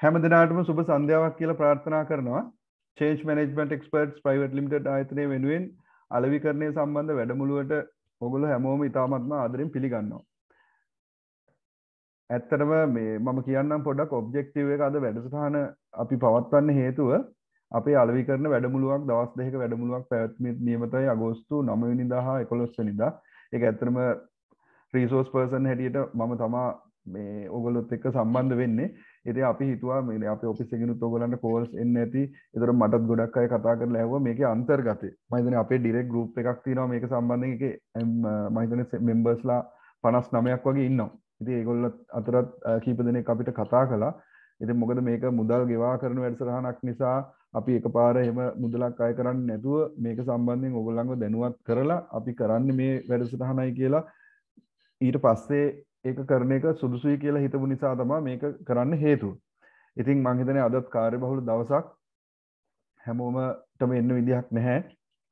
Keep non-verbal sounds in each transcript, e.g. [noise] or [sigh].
හැම දෙනාටම සුබ සන්ධ්‍යාවක් කියලා ප්‍රාර්ථනා කරනවා. Change management experts private limited ආයතනය වෙනුවෙන් අලවිකරණය සම්බන්ධ වැඩමුළුවට ඔගොල්ලෝ හැමෝම ඉතාමත්ම ආදරෙන් පිළිගන්නවා. ඇත්තටම මේ මම කියන්නම් පොඩ්ඩක් ඔබ්ජෙක්ටිව් එක අද වැඩසටහන අපි පවත්වන්න හේතුව අපේ අලවිකරන වැඩමුළුවක් දවස් දෙක වැඩමුළුවක් පැවැත්ම නියමතයි අගෝස්තු නමවෙනිදා හා එකොළොස්වනිදා එක ඇතරම රීසෝස් පර්සන් හැටියට මම තමා මේ ඔගොලොත් එක්ක සම්බන්ධ වෙන්නේ. ඉතින් අපි හිතුවා මේ අපේ ඔෆිස් එකකිනුත් ඔයගොල්ලන්ට කෝල්ස් එන්න ඇති. ඒතර මටත් ගොඩක් අය කතා කරලා ඇහුවා මේකේ අන්තර්ගතය. මම හිතන්නේ අපේ ඩිරෙක්ට් ගෲප් එකක් තියෙනවා මේක සම්බන්ධයෙන් ඒකේ මම හිතන්නේ මෙම්බර්ස්ලා 59ක් වගේ ඉන්නවා. ඉතින් ඒගොල්ලෝ අතරත් කීප දෙනෙක් අපිට කතා කළා. ඉතින් මොකද මේක මුදල් ගෙවා කරන වැඩසටහනක් නිසා අපි එකපාර එහෙම මුදලක් අය කරන්නේ නැතුව මේක සම්බන්ධයෙන් ඔයගොල්ලන්ව දැනුවත් කරලා අපි කරන්නේ මේ වැඩසටහනයි කියලා ඊට පස්සේ ඒක කරන එක සුදුසුයි කියලා හිතපු නිසා තමයි මේක කරන්න හේතුව. ඉතින් මං හිතන්නේ අදත් කාර්යබහුල දවසක් හැමෝමටම එන්න විදිහක් නැහැ.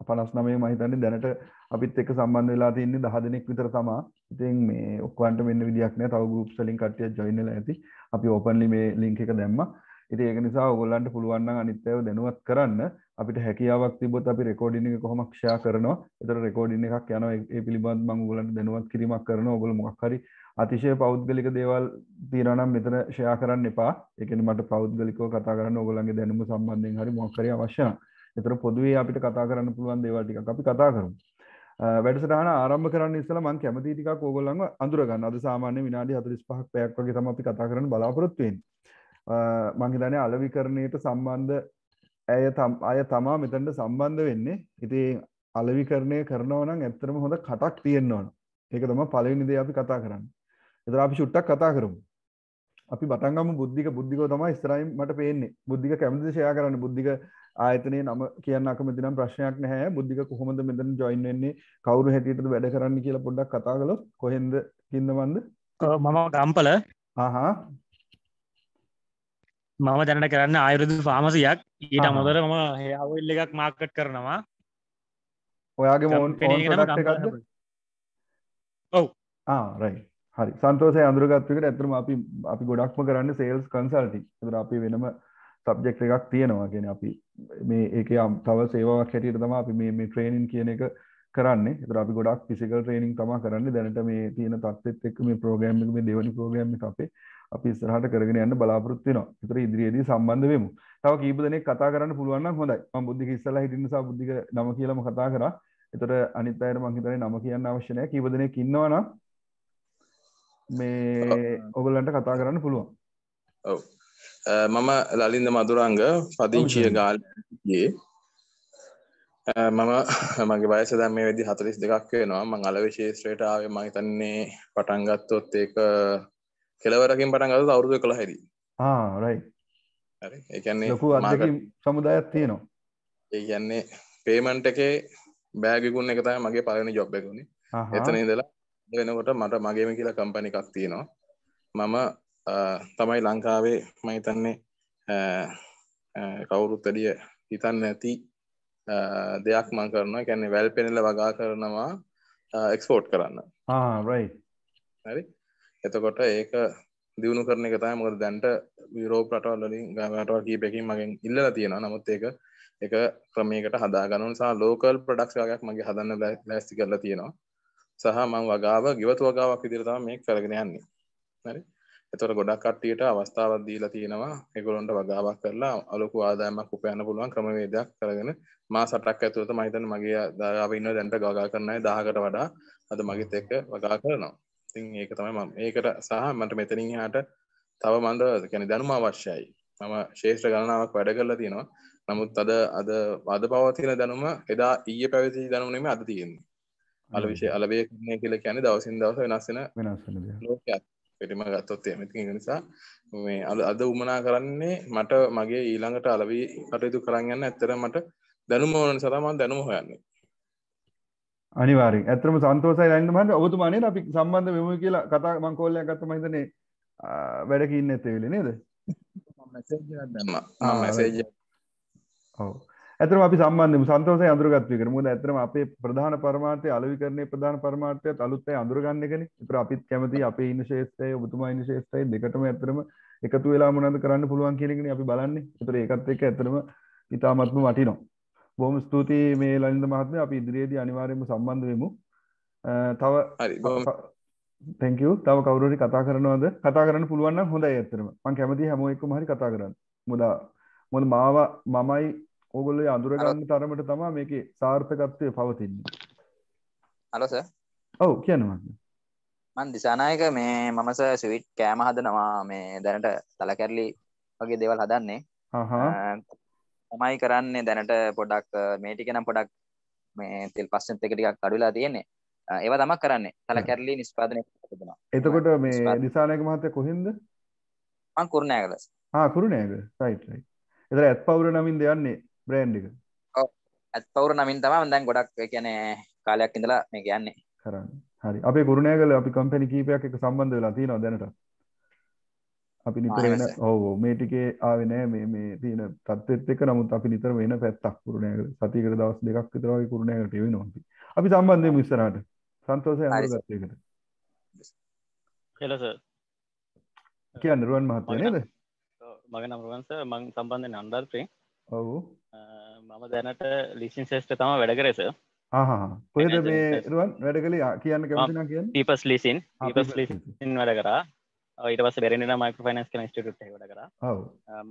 59 මම හිතන්නේ දැනට අපිත් එක්ක සම්බන්ධ වෙලා තින්නේ 10 දෙනෙක් විතර තමයි. ඉතින් මේ ඔක්කොන්ට මෙන්න විදිහක් නැහැ. තව groups වලින් කට්ටියක් join වෙලා ඇති. අපි openly මේ link එක දැම්මා. ඉතින් ඒක නිසා ඔයගොල්ලන්ට පුළුවන් නම් අනිත් අයව දැනුවත් කරන්න අපිට හැකියාවක් තිබ්බොත් අපි රෙකෝඩින් එක කොහොමද ෂෙයා කරනවා. ඒතර රෙකෝඩින් එකක් යනවා ඒ පිළිබඳව මම ඔයගොල්ලන්ට දැනුවත් කිරීමක් කරනවා. ඔයගොල්ලෝ මොකක් හරි අතිශය පෞද්ගලික දේවල් තියෙනවා නම් මෙතන ෂෙයා කරන්න එපා. ඒ කියන්නේ මට පෞද්ගලිකව කතා කරන්න ඔයගොල්ලන්ගේ දැනුම සම්බන්ධයෙන් හරි මොකක් හරි අවශ්‍ය නම්. ඒතර පොදුවේ අපිට කතා කරන්න පුළුවන් දේවල් ටිකක් අපි කතා කරමු. වැඩසටහන ආරම්භ කරන්න ඉස්සලා මම කැමති ටිකක් ඕගොල්ලන්ව අඳුර ගන්න. අද සාමාන්‍ය විනාඩි 45ක් පැයක් වගේ තමයි අපි කතා කරන්න බලාපොරොත්තු වෙන්නේ. මං හිතන්නේ අලවිකරණයට සම්බන්ධ ඇය අය තමා මෙතනට සම්බන්ධ වෙන්නේ. ඉතින් අලවිකරණය කරනවා නම් ඇත්තටම හොඳ කටක් තියෙන්න ඕන. ඒක තමයි පළවෙනි දේ අපි කතා කරන්නේ. එතන අපි චුට්ටක් කතා කරමු. අපි පටන් ගමු බුද්ධික බුද්ධිකව තමයි ඉස්සරහින් මට පේන්නේ. බුද්ධික කැමතිද ෂෙයා කරන්න බුද්ධික ආයතනයේ නම කියන්න අකමැති නම් ප්‍රශ්නයක් නැහැ. බුද්ධික කොහොමද මෙතන ජොයින් වෙන්නේ? කවුරු හැටියටද වැඩ කරන්නේ කියලා පොඩ්ඩක් කතා කළොත් කොහෙන්ද කින්නවන්ද? මම ගම්පල. ආහා මම දැනට කරන්න ආයුරුදු ෆාමසියක් ඊට මොදර මම හවල්ල එකක් මාර්කට් කරනවා ඔයාගේ මෝන් ඔව් ආරයි හරි සන්තෝසය අඳුරගත්වකට ඇතරම අපි අපි ගොඩක්ම කරන්න සේල්ස් කන්සල්ටි තුර අපි වෙනම සබ්ජෙක්් එකක් තියෙනවා ගෙන අපි මේ ඒක තව සේවාවක් හැටියට තම අපි මේ ට්‍රේනින් කියන එක කරන්න තර අපි ගොඩක් පිසිකල් ට්‍රේනිින් තම කරන්න දැනට මේ තියෙන තත්ත් එක් මේ ප්‍රෝග්‍රම් මේ දෙවනි ප්‍රෝග්‍රම් අපේ අපි ඉස්සරහට කරගෙන යන්න බලාපොරොත්තු වෙනවා. ඒතර ඉදිරියේදී සම්බන්ධ වෙමු. තව කීප දෙනෙක් කතා කරන්න පුළුවන් නම් හොඳයි. මම බුද්ධික ඉස්සලා හිටින්න නිසා බුද්ධික නම කියලාම කතා කරා. ඒතර අනිත් අයට මම හිතන්නේ නම කියන්න අවශ්‍ය නැහැ. කීප දෙනෙක් ඉන්නවා නම් මේ ඔයගොල්ලන්ට කතා කරන්න පුළුවන්. ඔව්. මම ලලින්ද මදුරංග පදිංචිය ගාල්ගේ. මම මගේ වයස දැන් මේ වෙදි 42ක් වෙනවා. මම අලවේ ශේෂ්ත්‍රයට ආවේ මම හිතන්නේ පටන් ගත්තොත් ඒක කෙලවරකින් පටන් ගත්තොත් අවුරුදු 11 දී ආ රයිට් හරි. ඒ කියන්නේ ලොකු අත්දැකීම් සමුදායක් තියෙනවා. ඒ කියන්නේ පේමන්ට් එකේ බෑග් විකුණන එක තමයි මගේ පළවෙනි ජොබ් එක උනේ එතන ඉඳලා වෙනකොට මට මගේම කියලා කම්පැනි එකක් තියෙනවා. මම තමයි ලංකාවේ මම හිතන්නේ කවුරුත් වැඩිය හිතන්න ඇති දෙයක් මං කරනවා. කියන්නේ වැල් පෙනල වගා කරනවා එක්ස්පෝර්ට් කරන්න. හරි? එතකොට ඒක දියුණු කරන එක තමයි. මොකද දැන්ට යුරෝප රටවල් වලින් රටවල් කීපයකින් මගෙන් ඉල්ලලා තියෙනවා. නමුත් ඒක එක ක්‍රමයකට හදාගන්න නිසා ලෝකල් ප්‍රොඩක්ට්ස් වගේක් මගේ හදන්න ලෑස්ති කරලා තියෙනවා සහ මම වගාව ගෙවතු වගාවක් විදිහට තමයි මේක කරගෙන යන්නේ. හරි? එතකොට ගොඩක් කට්ටියට අවස්ථාවක් දීලා තියෙනවා. ඒගොල්ලන්ට වගාවක් කරලා අලුකු ආදායමක් උපයන්න පුළුවන් ක්‍රමවේදයක් කරගෙන. මාස 8ක් ඇතුළත මම හිතන්නේ මගේ දායාව ඉන්න දැන්ට වගා කරන අය 1000කට වඩා අද මගෙත් එක්ක වගා කරනවා. ඉතින් ඒක තමයි මම. ඒකට සහ මට මෙතනින් එහාට තව මන්ද කියන්නේ දැනුම අවශ්‍යයි. මම ශේෂ්ත්‍ර ගණනාවක් වැඩ කරලා තියෙනවා. නමුත් අද අද අද පවතින දැනුම එදා ඊයේ පැවති දැනුම නෙමෙයි අද තියෙන්නේ. අල විශේෂ අලවේ කියන්නේ කියලා කියන්නේ දවසින් දවස වෙනස් වෙන වෙනස් වෙන ලෝකයක්. පිටිම ගත්තොත් එහෙම. ඉතින් ඒ නිසා මේ අද උමනා කරන්නේ මට මගේ ඊළඟට අලවි කටයුතු කරන් යන්න ඇත්තට මට දැනුම ඕන මම දැනුම හොයන්නේ. අනිවාර්යෙන්. ඇත්තටම සන්තෝෂයි රයින්ද මහන්ද ඔබතුමා නේද? අපි සම්බන්ධ වෙමු කියලා කතා මම කෝල් එකක් ගත්තා. මම හිතන්නේ වැඩක ඉන්නේ නැත්තේ වෙලේ නේද? මම ඔව් ඇතරම අපි සම්බන්ධම. සන්තෝෂය අඳුරගත්වයකට මුද ඇතරම අපේ ප්‍රධාන පරමාර්තය අලවිකරණය ප්‍රධාන පරමාර්තය අලුත්තේ අඳුරගන්න කෙන ඉතර අපිත් කැමති අපේ ඉන්න ශේෂ්තය ඔබතුමා ඉන්න ශේෂ්තයි දෙකටම ඇතරම එකතු වෙලා මොනද කරන්න පුළුවන් කියනගෙන අපි බලන්නේ. තුර ඒකත් එක ඇතරම ඉතාමත්ම වටිනවා. බොහොම ස්තුතියි මේ ලලින්ද මහත්මය. අපි ඉදිරියේදී අනිවාර්යයෙන්ම සම්බන්ධ වෙමු. තව තැංකව තව කවුරරි කතා කරනවද? කතා කරන්න පුළුවන් හොඳ ඇතරම මං කැමති හැම එක්කම හරි කතා කරන්න. මුදා මොද මාව මමයි ඕගොල්ල අඳුරගන්න තරමට තමා මේක සාර්ථකත්වය පවතින්නේ. අලස ඔව් කියනවා. මන් දිසානායක මේ මමස ස්විට් කෑම හදනවා. මේ දැනට තල කැරලි වගේ දෙවල් හදන්නේ. තමයි කරන්නේ දැනට පොඩක් මේටික නම් පොඩක් මේ තෙල් පස්සෙන් එක ටිකක් අඩුලා තියෙන්නේ. ඒව තමක් කරන්නේ. තල කැරලි නිස්පාදනය කරනවා එතකොට මේ දිසානායක මහත්තයා කොහෙන්ද? මං කුරුණෑගල ආ කුරුණෑගල. රයිට් රයිට් එතර ඇත් පවුර නමින් දෙයන්නේ බ්‍රෑන්්ික ඇත් පවුර නමින් තම දැන් ගොඩක් කියන කාලයක් ඉඳලා මේ කියන්නේ කරන්න. හරි. අපේ ගුරුණෑගල අපි කම්පැනි කීපයක් එක සම්බන්ධ වෙලා තියෙනවා දැනට. අපි නිතර වෙන ඕ මේ ටිකේ ආවෙනෑ මේ මේ තියෙන තත්ත් එක නමුත් අපි නිතර වෙන පැත්තක් පුරුණෑගල සතිකට දවස් දෙකක් විතරගේ කුරුණෑගට වෙනවා අපි. සම්බන්ධය මිස්සරට සන්තෝසය අගත්තයකට එලස කියන්න රුවන් මහත්තය නේද? මගේ නම්රුවන්ස මං සම්බන්ධය නන්දර්පේ ඔවු. මම දැනට ලිසින් ශේෂ්ට තම වැඩ කරෙස කොහෙද මේ රුවන් වැඩ කළේ කියන්න කියන්න. පීපස් ලිසින් පීපස් ලිසින්. වැඩ කරා. ඊට පස බෙරෙන මයික ෆනස් කන ස්ටිට වැඩ කර.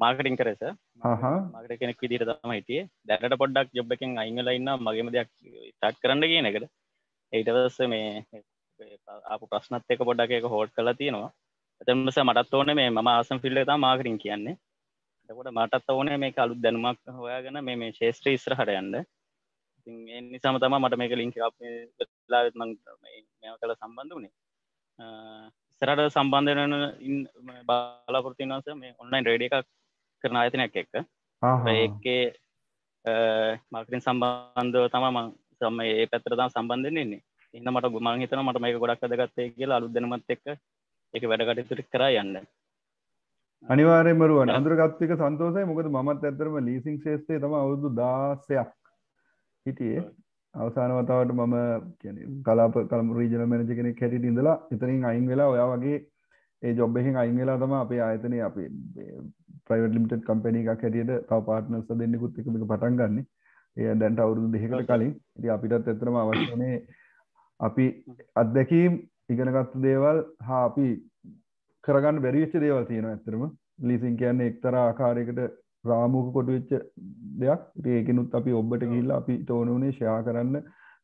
මාර්කටින් කරෙස මාකට කෙනෙක් විදිර තම හිටිය. දැනට පොඩ්ඩක් ජොබ් එකෙන් අයිංගල ඉන්න මගේම දෙයක් ටත් කරන්න කියන එකට. ඒටවස්ස මේ අප ප්‍රශ්නත් එක පොඩ්ඩක් එක හෝට් කලා තියෙනවා. එතමස මටත් ඕන මේ ම ආසම් ෆිල්ල තා මාකරින් කියන්නේ එතකොට මටත් ඕන මේ අලුත් දැනුමක් හොයාගෙන මේ ශේෂත්‍ර ඉස්ර හට යන්න නිසාම තම මට මේක ලින්ක ලාත් මං මෙ කළ සම්බන්ධ වනේ ඉස්සරට සම්බන්ධන බලාපොරතිනස මේ ඔන්ලයින් රේඩ එකක් කරන ආයතනයක් එක්ක. ඒකේ මාකරින් සම්බන්ධව තම මං සම ඒ පැත්තරතම් සම්බන්ධන්නේ ඉන්න. මට ගුමන් හිතන මට මේක ගොඩක් අදගත්තේ කියලා අලුත් දෙනමත් එක්ක එක වැඩකටතුර කරා යන්න අනිවාරයමරුවන් අඳුරගත්තික සන්තෝසය මොකද මත් ඇතරම ලීසිං ශේෂ්‍රය තම අවුදු දාසයක් හිටියේ. අවසාන වතාවට මම කියන කලාප කළම රීජන මැනජ කෙනෙ කැටි ඉඳලා ඉතනින් අයින් වෙලා ඔයා වගේ ඒ ජොබ්බෙහි අයින් වෙලා තම අපේ ආයතනය අපේ ප්‍රයිවට් ලිමිටඩ් කම්පැනි එකක් හැටියට තව පාර්ට්නර්ස් දෙන්නෙකුත් එකක පටන් ගන්න. ඒ දැන්ට අවුරුදු දෙකකට කලින්. ඉතින් අපිටත් ඇත්තටම අවශ්‍ය වුණේ අපි අත්දැකීම් ඉගෙනගත්තු දේවල් හා අපි කරගන්න බැරිවෙච්ච දේවල් තියෙනවා ඇතරම ලිසින් කියන්න එක්තර ආකාරයකට රාමුක කොටු වෙච්ච දෙයක්. ඒකනුත් අපි ඔබට ගිල්ල අපි තෝනුනේ ෂයා කරන්න.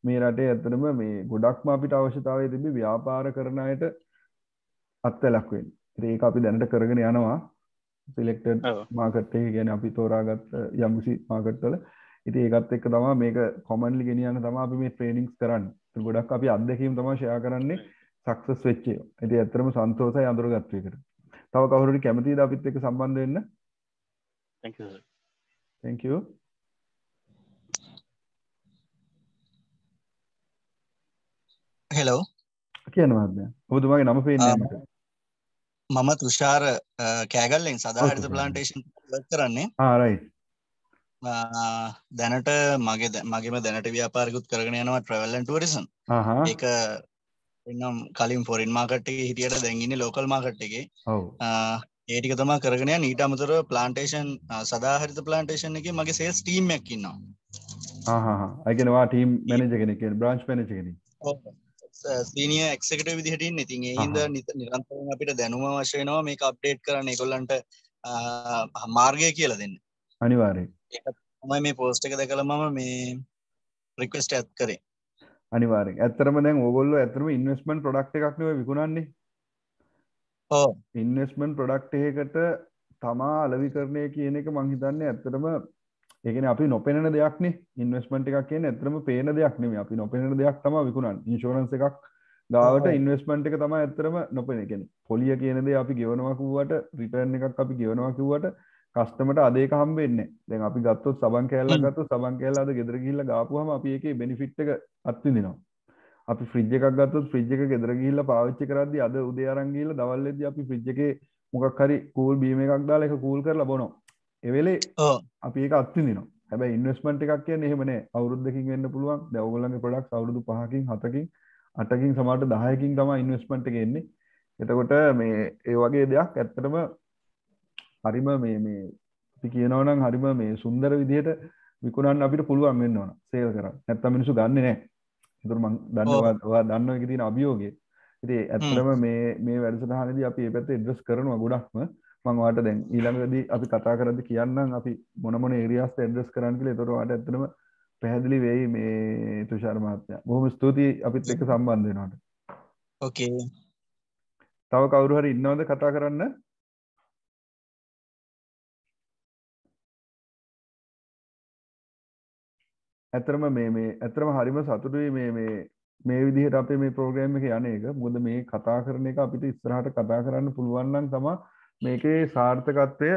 මේ රටේ ඇතරම මේ ගොඩක්ම අපිට අවශ්‍යතාවය තිබි ව්‍යාපාර කරන අයට අත්තලක්වෙන් ඒක අපි දැනට කරගෙන යනවා. සිලෙක්ට මාකට්ටේ ගැන අපි තෝරාගත් යම්සි මාකට්වල ඉති ඒකත් එක්ක තමා මේක කොමන්ලි ගෙනියන්න තම අපි මේ ට්‍රේනිික්ස් කරන්න. ගොඩක් අපි අත්දැකීම් තම ෂයා කරන්නේ සක්සස් වෙච්චේ ඇති ඇතරම සන්තෝසයි අඳුර ගත්වයකට තව කවුරට කැමති අපිත් එක සම්බන්ධ වෙන්න? Thank you. හෙලෝ කියනවාද ඔබතුමාගේ නම පේන්න මම තුෂාර කෑගල්ලෙන් සදාහරිත ප්ලාන්ටේෂන් කරන්නේ? ආරයි දැනට මගේ මගේම දැනට ව්‍යාපාරකුත් කරගෙන යනවා ට්‍රවල්ලන් ටරිසන් ඒක එනම් කලින් ෆොරින් මාකට්ගේ හිටියට දැගින්න ලෝකල් මාකට්ගේ ඒටික තමා කරගෙන නීට අමතර ප්ලාන්ටේෂන් සදාහරිත ප්ලාන්ටේෂන් එක මගේ සේස් ටීම් එකකින්නවා අයගෙනවා ටීම් මැනජ කෙනෙක බ්‍රාන්ච් මැනජ කෙන සීනිය එක්කට විදිහටින් ඉතින් ඒහින්ද නිරන්තරෙන් අපිට දැනුම වශයනවා මේ අප්ඩේට් කරන්න. එකොල්ලන්ට මාර්ගය කියලා දෙන්න. අනිවාරය තමයි මේ පෝස්ට එක දැකළ මම මේ ප්‍රික්වස්ට ඇත් කරේ අනිවාරෙන් ඇත්තරම දැන් ඔගොල්ල ඇතරම ඉන්වස්මන් ප්‍රඩක්් එකක්නව විකුණන්නේ. ඉන්වස්මන් ප්‍රඩක්් එකට තමා අලවි කරණය කියන එක මංහිතන්නේ ඇත්තරම ඒකන අපි නොපෙන දෙයක්න ඉන්වස්මට එකක් කියන ඇතරම පේන දෙයක් නෙම අපි නොපෙන දෙයක් තම විකුණන් ඉන්ශෝරන්ස එකක් ගාවට ඉන්වස්මන්ට් එක තමයි ඇත්තරම නොපෙනකෙන පොලිය කියනද අපි ගෙවනවකුවට රිටර්න් එකක් අපි ගෙවනවකිවට කස්ටමට අදේක හම්බෙන්න දැන් අපි ගත්තොත් සබන් කෑල්ල ගත්තු සබන් කෑල්ලාද ගෙදර ගිහිල්ල ගාපුහම අපි එකේ බෙනිෆිට් එක අත්විඳිනවා. අපි ෆ්‍රිජ් එකක් ගත්තොත් ෆ්‍රිජ් එක ගෙදර ගිහිල්ල පාවිච්චි කරද්දි අද උදේ අරන් ගිහිල්ල දවල් වෙද්දි අපි ෆ්‍රිජ් එකේ මොකක් හරි කූල් බීම එකක් දාලා ඒක කූල් කරලා බොනවා. ඒ වෙලේ අපි ඒක අත්විඳිනවා. හැබැයි ඉන්වෙස්ට්මන්ට් එකක් කියන්නේ එහෙම නෑ. අවුරුද්දකින් වෙන්න පුළුවන්. දැන් ඔයගොල්ලන්ගේ ප්‍රොඩක්ට්ස් අවුරුදු 5කින් 7කින් 8කින් සමහරට 10කින් තමයි ඉන්වෙස්ට්මන්ට් එක එන්නේ. එතකොට මේ ඒ වගේ දෙයක් ඇත්තටම හරිම මේ මේ අපි කියනවා නම් හරිම මේ සුන්දර විදිහට විකුණන්න අපිට පුළුවන් වෙන්න ඕන සේල් කරන්න නැත්තම් මිනිස්සු ගන්නෙ නෑ ඒතර මම දන්නවා ඔයා දන්නවා ඒකේ තියෙන අභියෝගය ඉතින් ඇත්තටම මේ මේ වැඩසටහනේදී අපි මේ පැත්ත ඇඩ්‍රස් කරනවා ගොඩක්ම මං ඔයාලට දැන් ඊළඟදී අපි කතා කරද්දී කියන්නම් අපි මොන මොන ඒරියාස් ඇඩ්‍රස් කරන්න කියලා ඒතර ඔයාලට ඇත්තටම පැහැදිලි වෙයි මේ තුෂාර මහත්මයා. බොහොම ස්තුතියි අපිත් එක්ක සම්බන්ධ වෙනවට. ඕකේ. තව කවුරු හරි ඉන්නවද කතා කරන්න? ඇතරම මේ මේ ඇතරම හරිම සතුටුයි මේ මේ මේ විදිහට අපේ මේ ප්‍රෝග්‍රෑම් එක යන එක. මොකද මේ කතා කරන එක අපිට ඉස්සරහට කතා කරන්න පුළුවන් නම් තමයි මේකේ සාර්ථකත්වය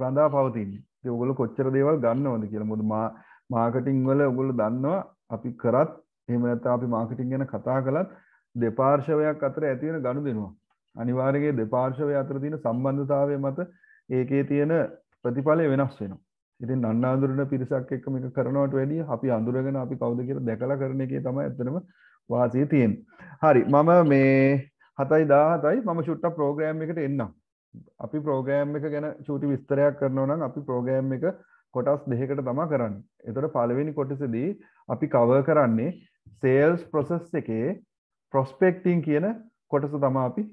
රඳා පවතින්නේ. ඉතින් ඔයගොල්ලෝ කොච්චර දේවල් ගන්නවද කියලා. මොකද මා මාකටිං වල ඔයගොල්ලෝ දන්නවා අපි කරත් එහෙම නැත්නම් අපි මාකටිං ගැන කතා කළත් දෙපාර්ශවයක් අතර ඇති වෙන ගනුදෙනුවක්. අනිවාර්යයෙන් දෙපාර්ශවය අතර තියෙන සම්බන්ධතාවය මත ඒකේ තියෙන ප්‍රතිඵලය වෙනස් වෙනවා. ඉතින් අන්නාඳුරන පිරිසක් එක්ක මේක කරනවට වැඩිය අපි අඳුරගෙන අපි කවුද කියලා දැකලා කරන එකේ තමයි ඇත්තටම වාසිය තියෙන්නේ. හරි මම මේ හතයි දාහතයි මම චුට්ට ප්‍රෝග්‍රෑම් එකට එන්නම්. අපි ප්‍රෝග්‍රෑම් එක ගැන චූටි විස්තරයක් කරනවා නම් අපි ප්‍රෝග්‍රෑම් එක කොටස් දෙකකට තමා කරන්න. එතොට පළවෙනි කොටසදී අපි කව කරන්නේ සේල්ස් ප්‍රොසෙස් එකේ ප්‍රොස්පෙක්ටිං කියන කොටස තමා අපි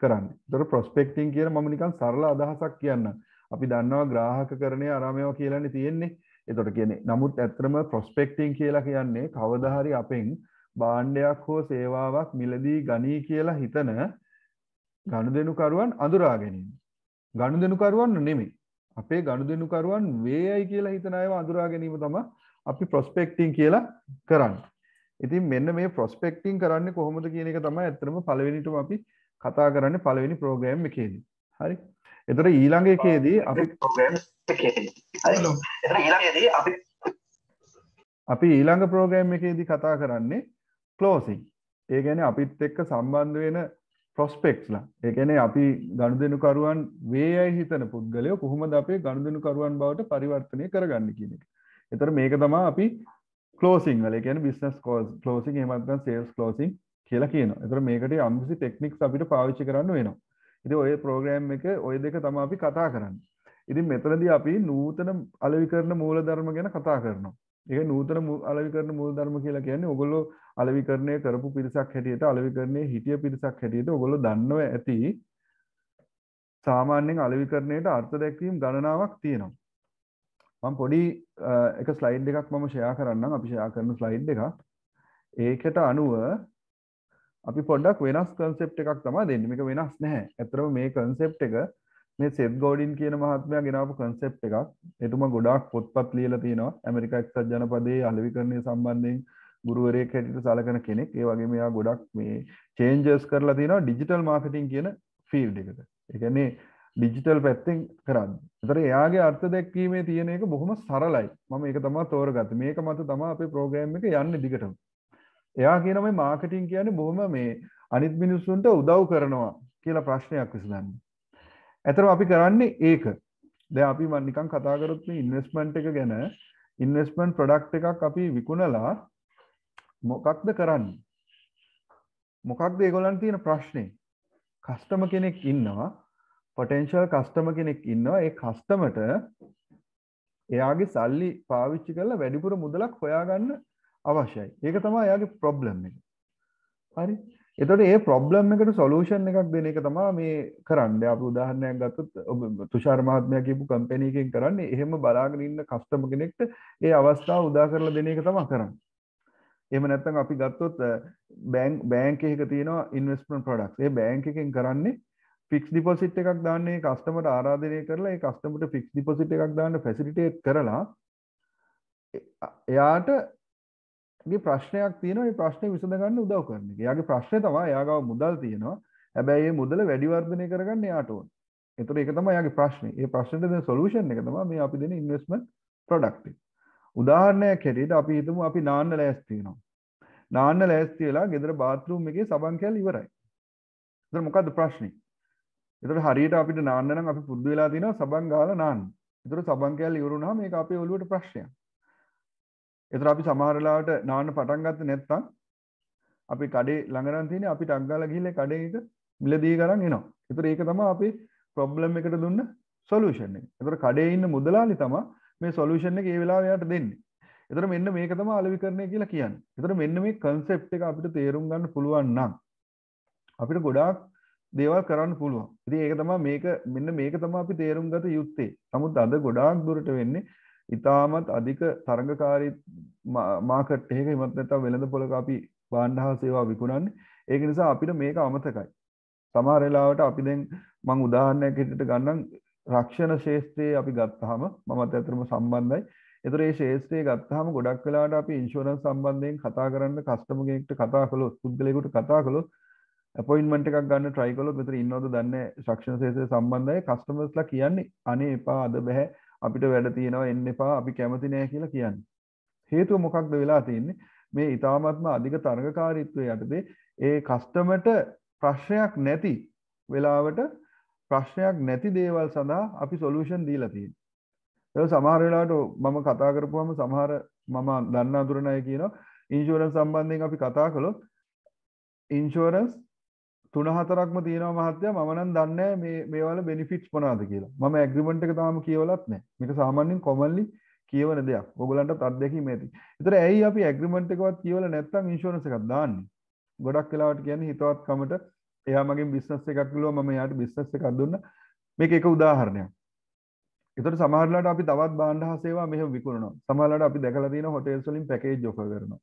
කරන්න. තොර ප්‍රොස්පෙක්ටිං කියන මම නිකන් සරල අදහසක් කියන්න අපි දන්නවා ග්‍රාහක කරණය අරමයව කියලන්න තියෙන්නේ එතොට කියන්නේ නමුත් ඇත්‍රම ප්‍රොස්පෙක්ටිං කියලා කියන්නේ කවදහරි අපෙන් බාණ්ඩයක් හෝ සේවාවක් මිලදී ගනී කියලා හිතන ගනුදෙනුකරුවන් අඳුරා ගැනීම. ගනුදෙනුකරුවන් නෙමෙයි. අපේ ගනුදෙනුකරුවන් වේයයි කියලා හිතන අයව අඳුරා ගැනීම තමයි අපි ප්‍රොස්පෙක්ටිං කියලා කරන්නේ. ඉතින් මෙන්න මේ ප්‍රොස්පෙක්ටිං කරන්නේ කොහොමද කියන එක තමයි ඇත්තටම පළවෙනිටම අපි කතා කරන්නේ පළවෙනි ප්‍රෝග්‍රෑම් එකේදී. හරි. එතකොට ඊළඟ එකේදී අපි අපි අපි ඊළඟ ප්‍රෝග්‍රෑම් එකේදී කතා කරන්නේ ක්ලෝසිං ඒ ගැන අපිත් එක්ක සම්බන්ධ වෙන ප්‍රොස්පෙක්ස්ලා ඒ ගැන අපි ගණුදෙනුකරුවන් වේයයි හිතන පුද්ගලයෝ කොහොමද අපේ ගණුදෙනුකරුවන් බවට පරිවර්තනය කරගන්න කියන එක. එතර මේක තමා අපි කලෝසිං වල. කියන බිස්නස් කෝස් කලෝසිං එමත්න සේල්ස් කලෝසිං කියලා කියන එතර මේකට අම්සි ටෙක්නික්ස් අපිට පාවිච්චි කරන්න වෙනවා. ඉති ඔය ප්‍රෝග්‍රෑම් එක ඔය දෙක තම අපි කතා කරන්න. ඉතින් මෙතනදී අපි නූතන අලවි කරන මූල ධර්ම ගැන කතා කරනවා. ඒක නූතන අලවිකරණ මූලධර්ම කියලා කියන්නේ ඔයගොල්ලෝ අලවිකරණය කරපු පිරිසක් හැටියට අලවිකරණයේ හිටිය පිරිසක් හැටියට ඔයගොල්ලෝ දන්නව ඇති සාමාන්‍යයෙන් අලවිකරණයට අර්ථ දැක්වීම් ගණනාවක් තියෙනවා. මම පොඩි එක ස්ලයිඩ් එකක් මම ෂෙයා කරන්නම් අපි ෂෙයා කරන ස්ලයිඩ් එකක්. ඒකට අනුව අපි පොඩ්ඩක් වෙනස් කන්සෙප්ට් එකක් තමයි දෙන්නේ. මේක වෙනස් නැහැ. ඇත්තටම මේ කන්සෙප්ට් එක මේ සෙත් ගෝඩින් කියන මහත්මයා ගෙනාපු කන්සෙප්ට් එකක්. එතුමා ගොඩාක් පොත්පත් ලියලා තිනවා. ඇමරිකා එක්සත් ජනපදයේ අලෙවිකරණය සම්බන්ධයෙන් ගුරුවරයෙක් හැටියට සලකන කෙනෙක්. ඒ වගේම එයා ගොඩක් මේ චේන්ජස් කරලා තිනවා ඩිජිටල් මාකටිං කියන ෆීල්ඩ් එකට. ඒ කියන්නේ ඩිජිටල් පැත්තෙන් කරන්න. ඒතර එයාගේ අර්ථ දැක්වීමේ තියෙන එක බොහොම සරලයි. මම ඒක තමයි තෝරගත්තේ. මේක මත තමයි අපේ ප්‍රෝග්‍රෑම් එක යන්නේ දිගටම. එයා කියන මේ මාකටිං කියන්නේ බොහොම මේ අනිත් මිනිස්සුන්ට උදව් කරනවා කියලා ප්‍රශ්නයක් විසඳන්නේ. ඇතරම අපි කරන්නේ ඒක. දැ අපි මන්නිකන් කතාකරොත් ඉන්වස්මන්ට් එක ගැන ඉන්වස්මන්ට් ප්‍රඩක්් එකක් අපි විකුණලා මොකක්ද කරන්න? මොකක්ද ඒගොලන් තියෙන ප්‍රශ්නය කස්ටම කෙනෙක් ඉන්නවා පොටෙන්ශල් කස්ටම කෙනෙක් ඉන්නවා. ඒ කස්ටමට එයාගේ සල්ලි පාවිච්චි කරලා වැඩිපුර මුදලක් හොයාගන්න අවශ්‍යයි. ඒක තමා එයාගේ ප්‍රොබ්ලම් එක. හරි? එතොට ඒ ප්‍රොබ්ලම් එකට සොලූෂන් එකක් දෙන එක තමා මේ කරන්න. අප උදාහරණයක් ගත්තත් ඔබ තුෂාර මහත්මය කියපු කම්පැනීකෙන් කරන්නේ එහෙම බලාගෙන ඉන්න කස්ටම කෙනෙක්ට ඒ අවස්ථාව උදා කරලා දෙන එක තමා කරන්න. එම නැත්තන් අපි ගත්තොත් බෑන් බෑන්ක එක තියෙනවා ඉන්වස්මන් ප්‍රඩක්් ඒ බෑන්ක එකෙන් කරන්නේ ෆික්ස් ඩිපොසිට් එකක් දාන්නේ කස්ටමට ආරාධනය කරලා ඒ කස්ටමට ෆික්ස් ඩිපොසිට් එකක් දාන්න ෆැසිලිටේට් කරලා එයාට ගේ ප්‍රශ්නයක් තියෙන ඒ ප්‍රශ්නය විසඳගන්න උදව් කරන එක. යාගේ ප්‍රශ්නය තමයි යාගාව මුදල් තියෙනවා. හැබැයි මේ මුදල වැඩි වර්ධනය කරගන්න යාට ඕන. ඒතර ඒක තමයි යාගේ ප්‍රශ්නේ. ඒ ප්‍රශ්නෙට දෙන සොලියුෂන් එක තමයි මේ අපි දෙන ඉන්වෙස්ට්මන්ට් ප්‍රොඩක්ට් එක. උදාහරණයක් හැටියට අපි හිතමු අපි නාන්න ලෑස්ති වෙනවා. නාන්න ලෑස්ති වෙලා ගෙදර බාත්රූම් එකේ සබන් කෑල්ල ඉවරයි. එතන මොකද්ද ප්‍රශ්නේ? එතකොට හරියට අපිට නාන්න නම් අපි පුරුදු වෙලා තියෙනවා සබන් ගාලා නාන්න. එතකොට සබන් කෑල්ල ඉවරුනහම මේක අපේ ඔළුවට ප්‍රශ්නයක්. එතකොට අපි සමහර වෙලාවට නාන්න පටන් ගත්තේ නැත්නම් අපි කඩේ ළඟ නම් තියෙන්නේ අපි ටක් ගාලා ගිහිල්ලා කඩේ එක මිලදී ගරන් එනවා. එතකොට ඒක තමයි අපි ප්‍රොබ්ලම් එකට දුන්න සොලියුෂන් එක. එතකොට කඩේ ඉන්න මුදලාලි තමයි මේ සොලියුෂන් එක ඒ වෙලාවේ යාට දෙන්නේ. එතකොට මෙන්න මේක තමයි අලෙවිකරණය කියලා කියන්නේ. එතකොට මෙන්න මේ කන්සෙප්ට් එක අපිට තේරුම් ගන්න පුළුවන් නම් අපිට ගොඩාක් දේවල් කරන්න පුළුවන්. ඉතින් ඒක තමයි මේක මෙන්න මේක තමයි අපි තේරුම් ගත යුත්තේ. නමුත් අද ගොඩාක් දුරට වෙන්නේ ඉතාමත් අධික තරඟකාරී මාකට් එකක එමත් නැත්නම් වෙළඳ පොලක අපි භාණ්ඩ හා සේවා විකුණන්නේ. ඒක නිසා අපිට මේක අමතකයි. සමහර වෙලාවට අපි දැන් මම උදාහරණයක් හිතට ගන්නම් රක්ෂණ ශේෂ්ත්‍රයේ අපි ගත්තාම මමත් ඇත්තටම සම්බන්ධයි. ඒතර මේ ශේෂ්ත්‍රයේ ගත්තාම ගොඩක් වෙලාවට අපි ඉන්ෂුරන්ස් සම්බන්ධයෙන් කතා කරන්න කස්ටමර් කෙනෙක්ට කතා කළොත් පුද්ගලයෙකුට කතා කළොත් අපොයින්ට්මන්ට් එකක් ගන්න try කළොත් මෙතන ඉන්නවද දන්නේ රක්ෂණ ශේෂ්ත්‍රය සම්බන්ධයි කස්ටමර්ස්ලා කියන්නේ අනේ එපා අද බෑ අපිට වැඩ තියෙනවා එන්න එපා අපි කැමති නෑ කියලා කියන්නේ. හේතුව මොකක්ද වෙලා තියෙන්නේ? මේ ඊ타මත්ම අධික තරඟකාරීත්වය යටතේ ඒ කස්ටමර්ට ප්‍රශ්නයක් නැති වෙලාවට ප්‍රශ්නයක් නැති දේවල් සඳහා අපි සොලියුෂන් දීලා තියෙනවා. ඒක සමහර වෙලාවට මම කතා කරපුවම සමහර මම දන්න අඳුරන අය කියනවා ඉන්ෂුරන්ස් සම්බන්ධයෙන් අපි කතා කළොත් ඉන්ෂුරන්ස් තුන හතරක්ම තියෙනවා මහත්තයා මම නම් දන්නේ මේ මේවල බෙනිෆිට්ස් මොනවද කියලා. මම ඇග්‍රීමන්ට් එක තාම කියවලත් නැහැ. මේක සාමාන්‍යයෙන් කොමන්ලි කියවන දෙයක්. ඔයගලන්ටත් අත්දැකීම් ඇති. ඒතර ඇයි අපි ඇග්‍රීමන්ට් එකවත් කියවලා නැත්නම් ඉන්ෂුරන්ස් එකක් දාන්නේ? ගොඩක් වෙලාවට කියන්නේ හිතවත්කමට එයා මගෙන් බිස්නස් එකක් කිව්වා මම එයාට බිස්නස් එකක් දුන්නා. මේක එක උදාහරණයක්. ඒතර සමහරලාට අපි තවත් භාණ්ඩ හා සේවා මෙහෙම විකුණනවා. සමහරලාට අපි දැකලා තියෙන හොටෙල්ස් වලින් පැකේජ් ඔෆර් කරනවා.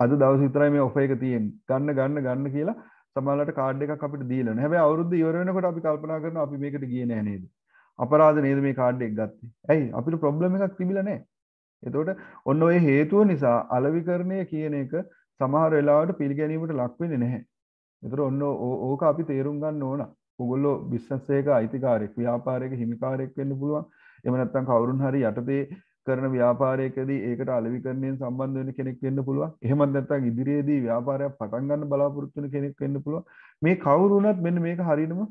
අද දවස් විතරයි මේ ඔෆර් එක තියෙන්නේ. ගන්න ගන්න ගන්න කියලා සමහරලාට කාඩ් එකක් අපිට දීලා නැහැ. හැබැයි අවුරුද්ද ඉවර වෙනකොට අපි කල්පනා කරනවා අපි මේකට ගියේ නැහැ නේද? අපරාධ නේද මේ කාඩ් එක ගත්තේ? ඇයි? අපිට ප්‍රොබ්ලම් එකක් තිබිලා නැහැ. එතකොට ඔන්න ඔය හේතුව නිසා අලවිකරණය කියන එක සමහර වෙලාවට පිළිගැනීමට ලක් වෙන්නේ නැහැ. ඒතර ඔන්න ඕක අපි තේරුම් ගන්න ඕන. ඔගොල්ලෝ බිස්නස් එකක අයිතිකාරයෙක්, ව්‍යාපාරයක හිමිකාරයෙක් වෙන්න පුළුවන්. එහෙම නැත්නම් කවුරුන් හරි යටතේ කරන ව්‍යාපාරයකදී ඒකට අලෙවිකරණයෙන් සම්බන්ධ වෙන කෙනෙක් වෙන්න පුළුවන්. එහෙමත් නැත්නම් ඉදිරියේදී ව්‍යාපාරයක් පටන් ගන්න බලාපොරොත්තු වෙන කෙනෙක් වෙන්න පුළුවන්. මේ කවුරු වුණත් මෙන්න මේක හරියටම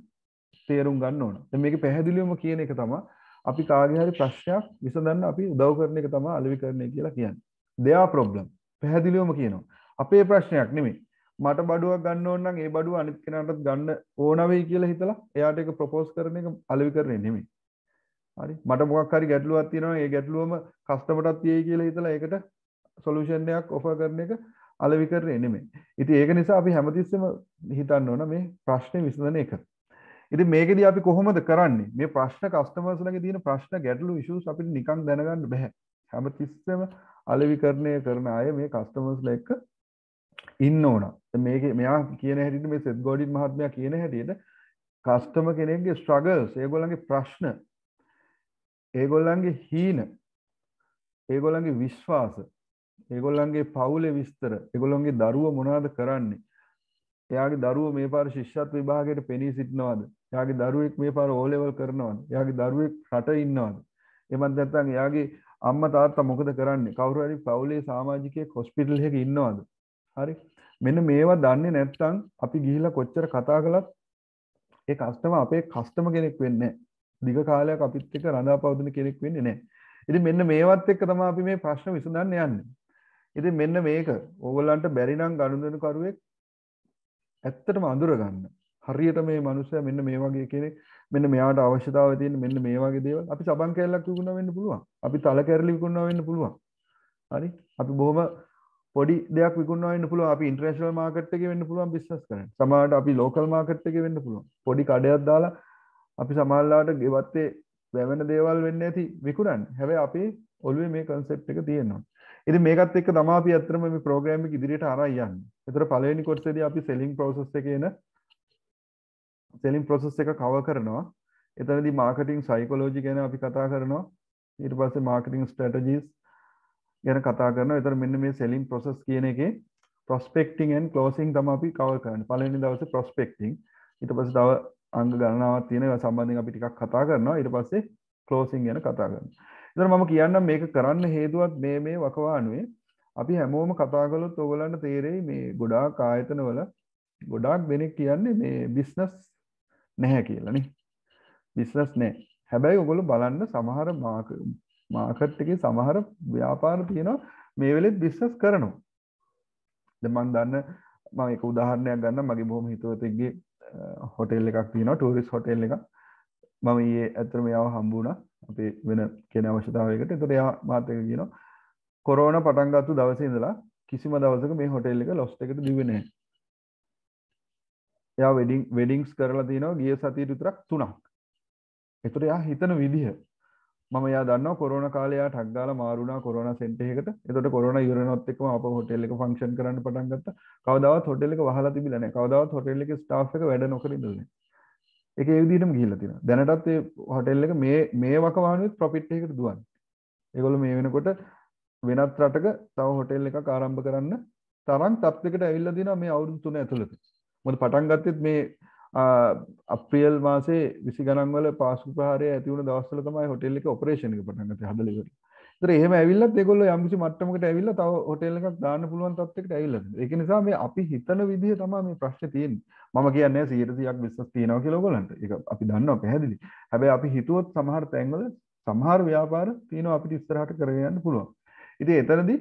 තේරුම් ගන්න ඕන. දැන් මේක පැහැදිලිවම කියන එක තමයි අපි කාගේ හරි ප්‍රශ්නයක් විසඳන්න අපි උදව් කරන එක තමයි අලෙවිකරණය කියලා කියන්නේ. their problem. පැහැදිලිවම කියනවා. අපේ ප්‍රශ්නයක් නෙමෙයි. මට බඩුවක් ගන්න ඕන නම් ඒ බඩුව අනිත් කෙනාටත් ගන්න ඕන වෙයි කියලා හිතලා එයාට ඒක ප්‍රොපෝස් කරන එක අලෙවිකරණය නෙමෙයි. හරි මට මොකක් හරි ගැටලුවක් තියෙනවා ඒ ගැටලුවම කස්ටමර්ටත් තියෙයි කියලා හිතලා ඒකට සොලියුෂන් එකක් ඔෆර් කරන එක අලෙවි කරන්නේ නෙමෙයි. ඉතින් ඒක නිසා අපි හැමතිස්සෙම හිතන්න ඕන මේ ප්‍රශ්නේ විසඳන එක. ඉතින් මේකෙදී අපි කොහොමද කරන්නේ? මේ ප්‍රශ්න කස්ටමර්ස්ලගේ තියෙන ප්‍රශ්න ගැටලු ඉෂුස් අපිට නිකන් දැනගන්න බෑ. හැමතිස්සෙම අලෙවිකරණය කරන අය මේ කස්ටමර්ස්ලා එක්ක ඉන්න ඕන. මේක මෙයා කියන හැටියට මේ සෙත් ගෝඩින් මහත්මයා කියන හැටියට කස්ටමර් කෙනෙක්ගේ ස්ට්‍රගල්ස්, ඒගොල්ලන්ගේ ප්‍රශ්න ඒගොල්ලන්ගේ හීන ඒගොල්ලන්ගේ විශ්වාස ඒගොල්ලන්ගේ පවුලේ විස්තර ඒගොල්ලන්ගේ දරුව මොනවද කරන්නේ? එයාගේ දරුව මේ පාර ශිෂ්‍යත් විභාගයට පෙනී සිටිනවද? එයාගේ දරුවෙක් මේ පාර ඕ ලෙවල් කරනවද? එයාගේ දරුවෙක් රට ඉන්නවද? එමත් නැත්නම් එයාගේ අම්මා තාත්තා මොකද කරන්නේ? කවුරු හරි පවුලේ සමාජිකයෙක් හොස්පිටල් එකක ඉන්නවද? හරි. මෙන්න මේවා දන්නේ නැත්නම් අපි ගිහිල්ලා කොච්චර කතා කළත් ඒ කස්ටමර් අපේ කස්ටමර් කෙනෙක් වෙන්නේ නැහැ. දිග කාලයක් අපිත් එක්ක රඳා පවතින කෙනෙක් වෙන්නේ නැහැ. ඉතින් මෙන්න මේවත් එක්ක තමයි අපි මේ ප්‍රශ්න විසඳන්න යන්නේ. ඉතින් මෙන්න මේක ඕගොල්ලන්ට බැරි නම් ගනුදෙනු කරුවෙක් ඇත්තටම අඳුර ගන්න. හරියට මේ මනුස්සයා මෙන්න මේ වගේ කෙනෙක් මෙන්න මෙයාට අවශ්‍යතාවය තියෙන මෙන්න මේ වගේ දේවල් අපි සබන් කැල්ලක් විකුණනවා වෙන්න පුළුවන්. අපි තල කැරලි විකුණනවා වෙන්න පුළුවන්. හරි? අපි බොහොම පොඩි දෙයක් විකුණනවා වෙන්න පුළුවන්. අපි ඉන්ටර්නැෂනල් මාකට් එකේ වෙන්න පුළුවන් බිස්නස් කරන්න. සමහරවිට අපි ලෝකල් මාකට් එකේ වෙන්න පුළුවන්. පොඩි කඩයක් දාලා අපි සමහරලාට ගෙවත්තේ වැවෙන දේවල් වෙන්න ඇති විකුණන්න හැබැයි අපි ඔළුවේ මේ කන්සෙප්ට් එක තියෙනවා. ඉතින් මේකත් එක්ක තමයි අපි අත්‍තරම මේ ප්‍රෝග්‍රෑම් එක ඉදිරියට අරන් යන්නේ. ඒතර පළවෙනි කොටසේදී අපි සෙලින් ප්‍රොසෙස් එකේ එන සෙලින් ප්‍රොසෙස් එක කවර් කරනවා. එතනදී මාකටිං සයිකොලොජි ගැන අපි කතා කරනවා. ඊට පස්සේ මාකටිං ස්ට්‍රැටජිස් ගැන කතා කරනවා. ඒතර මෙන්න මේ සෙලින් ප්‍රොසෙස් කියන එකේ ප්‍රොස්පෙක්ටිං ඇන්ඩ් ක්ලෝසිං තමයි අපි කවර් කරන්නේ. පළවෙනි දවසේ ප්‍රොස්පෙක්ටිං ඊට පස්සේ තව අංග ගණනාවක් තියෙන ඒවා සම්බන්ධයෙන් අපි ටිකක් කතා කරනවා ඊට පස්සේ ක්ලෝසින් ගැන කතා කරනවා. ඉතින් මම කියන්නම් මේක කරන්න හේතුවත් මේ මේ වකවානුවේ අපි හැමෝම කතා කළොත් ඕගොල්ලන්ට තේරෙයි මේ ගොඩාක් ආයතනවල ගොඩාක් දෙනෙක් කියන්නේ මේ බිස්නස් නැහැ කියලා නේ. බිස්නස් නැහැ. හැබැයි ඔගොල්ලෝ බලන්න සමහර මාකට් එකේ සමහර ව්‍යාපාර තියෙනවා මේ වෙලෙත් බිස්නස් කරනවා. දැන් මම දන්න මම එක උදාහරණයක් ගන්න මගේ බොහොම හිතවතෙක්ගේ හොටෙල් එකක් තියෙනවා ටූරිස්ට් හොටෙල් එකක්. මම ඊයේ ඇත්තටම එයාව හම්බ වුණා. අපේ වෙන කෙන අවශ්‍යතාවයකට. ඒතකොට එයා මාත් එක්ක කියනවා කොරෝනා පටන් ගත්ත දවසේ ඉඳලා කිසිම දවසක මේ හොටෙල් එක ලොස්ට් එකට දිව්වේ නැහැ. එයා වෙඩින් වෙඩින්ග්ස් කරලා තිනවා ගිය සතියට විතරක් තුනක්. ඒතර එයා හිතන විදිහ මම එයා දන්නවා කොරෝනා කාලේ එයා ටක් ගාලා මාරු වුණා කොරෝනා සෙන්ටර් එකකට. එතකොට කොරෝනා ඉවර වෙනවත් එක්කම ආපහු හොටෙල් එක ෆන්ක්ෂන් කරන්න පටන් ගත්තා. කවදාවත් හොටෙල් එක වහලා තිබිලා නැහැ. කවදාවත් හොටෙල් එකේ ස්ටාෆ් එක වැඩ නොකර ඉඳලා නැහැ. ඒක ඒ විදිහටම ගිහිල්ලා තියෙනවා. දැනටත් ඒ හොටෙල් එක මේ මේ වකවානුවෙත් ප්‍රොෆිට් එකකට දුවන්නේ. ඒගොල්ලෝ මේ වෙනකොට වෙනත් රටක තව හොටෙල් එකක් ආරම්භ කරන්න තරම් තත්ත්වයකට ඇවිල්ලා තියෙනවා මේ අවුරුදු 3 ඇතුළත. මොකද පටන් ගත්තෙත් මේ අප්‍රියල් මාසේ විසි ගණන්වල පාසු ප්‍රහාරය ඇතිවුණ දවස්වල තමයි හොටෙල් එක ඔපරේෂන් එක පටන් ගත්තේ හදලා ඉවරලා. ඒතර එහෙම ඇවිල්ලත් ඒගොල්ලෝ යම්කිසි මට්ටමකට ඇවිල්ලා තව හොටෙල් එකක් දාන්න පුළුවන් තත්යකට ඇවිල්ලා. ඒක නිසා මේ අපි හිතන විදිහ තමයි මේ ප්‍රශ්නේ තියෙන්නේ. මම කියන්නේ 100%ක් බිස්නස් තියෙනවා කියලා ඔයගොල්ලන්ට. ඒක අපි දන්නවා පැහැදිලි. හැබැයි අපි හිතුවොත් සමහර තැන්වල සමහර ව්‍යාපාර තියෙනවා අපිට ඉස්සරහට කරගෙන යන්න පුළුවන්. ඉතින් එතනදී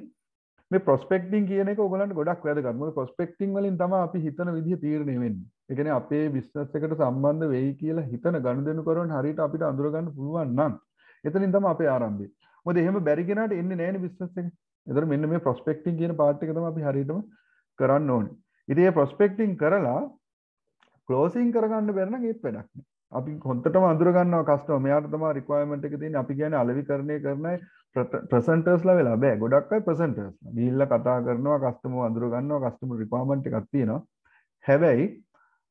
මේ ප්‍රොස්පෙක්ටිං කියන එක ඔයගලන්ට ගොඩක් වැදගත්. මොකද ප්‍රොස්පෙක්ටිං වලින් තමයි අපි හිතන විදිහ තීරණය වෙන්නේ. ඒ කියන්නේ අපේ බිස්නස් එකට සම්බන්ධ වෙයි කියලා හිතන ගනුදෙනු කරන හරියට අපිට අඳුර ගන්න පුළුවන් නම් එතනින් තමයි අපේ ආරම්භය. මොකද එහෙම බැරි කෙනාට එන්නේ නැහැනේ බිස්නස් එක. ඒතර මෙන්න මේ ප්‍රොස්පෙක්ටිං කියන පාර්ට් එක තමයි අපි හරියටම කරන්න ඕනේ. ඉතින් මේ ප්‍රොස්පෙක්ටිං කරලා ක්ලෝසිං කරගන්න බැරි නම් ඒත් වැඩක් නෑ. අපි හොන්තටම අඳුර ගන්නවා කස්ටමර් මෙයාට තමයි රික්වයර්මන්ට් එක තියෙන්නේ. අපි කියන්නේ අලෙවිකරණය කරන ප්‍රසන්ටර්ස්ලා වෙලා බෑ. ගොඩක් අය ප්‍රසන්ටර්ස්ලා ගිහිල්ලා කතා කරනවා කස්ටමර් අඳුර ගන්නවා කස්ටමර් රික්වයර්මන්ට් එකක් තියෙනවා. හැබැයි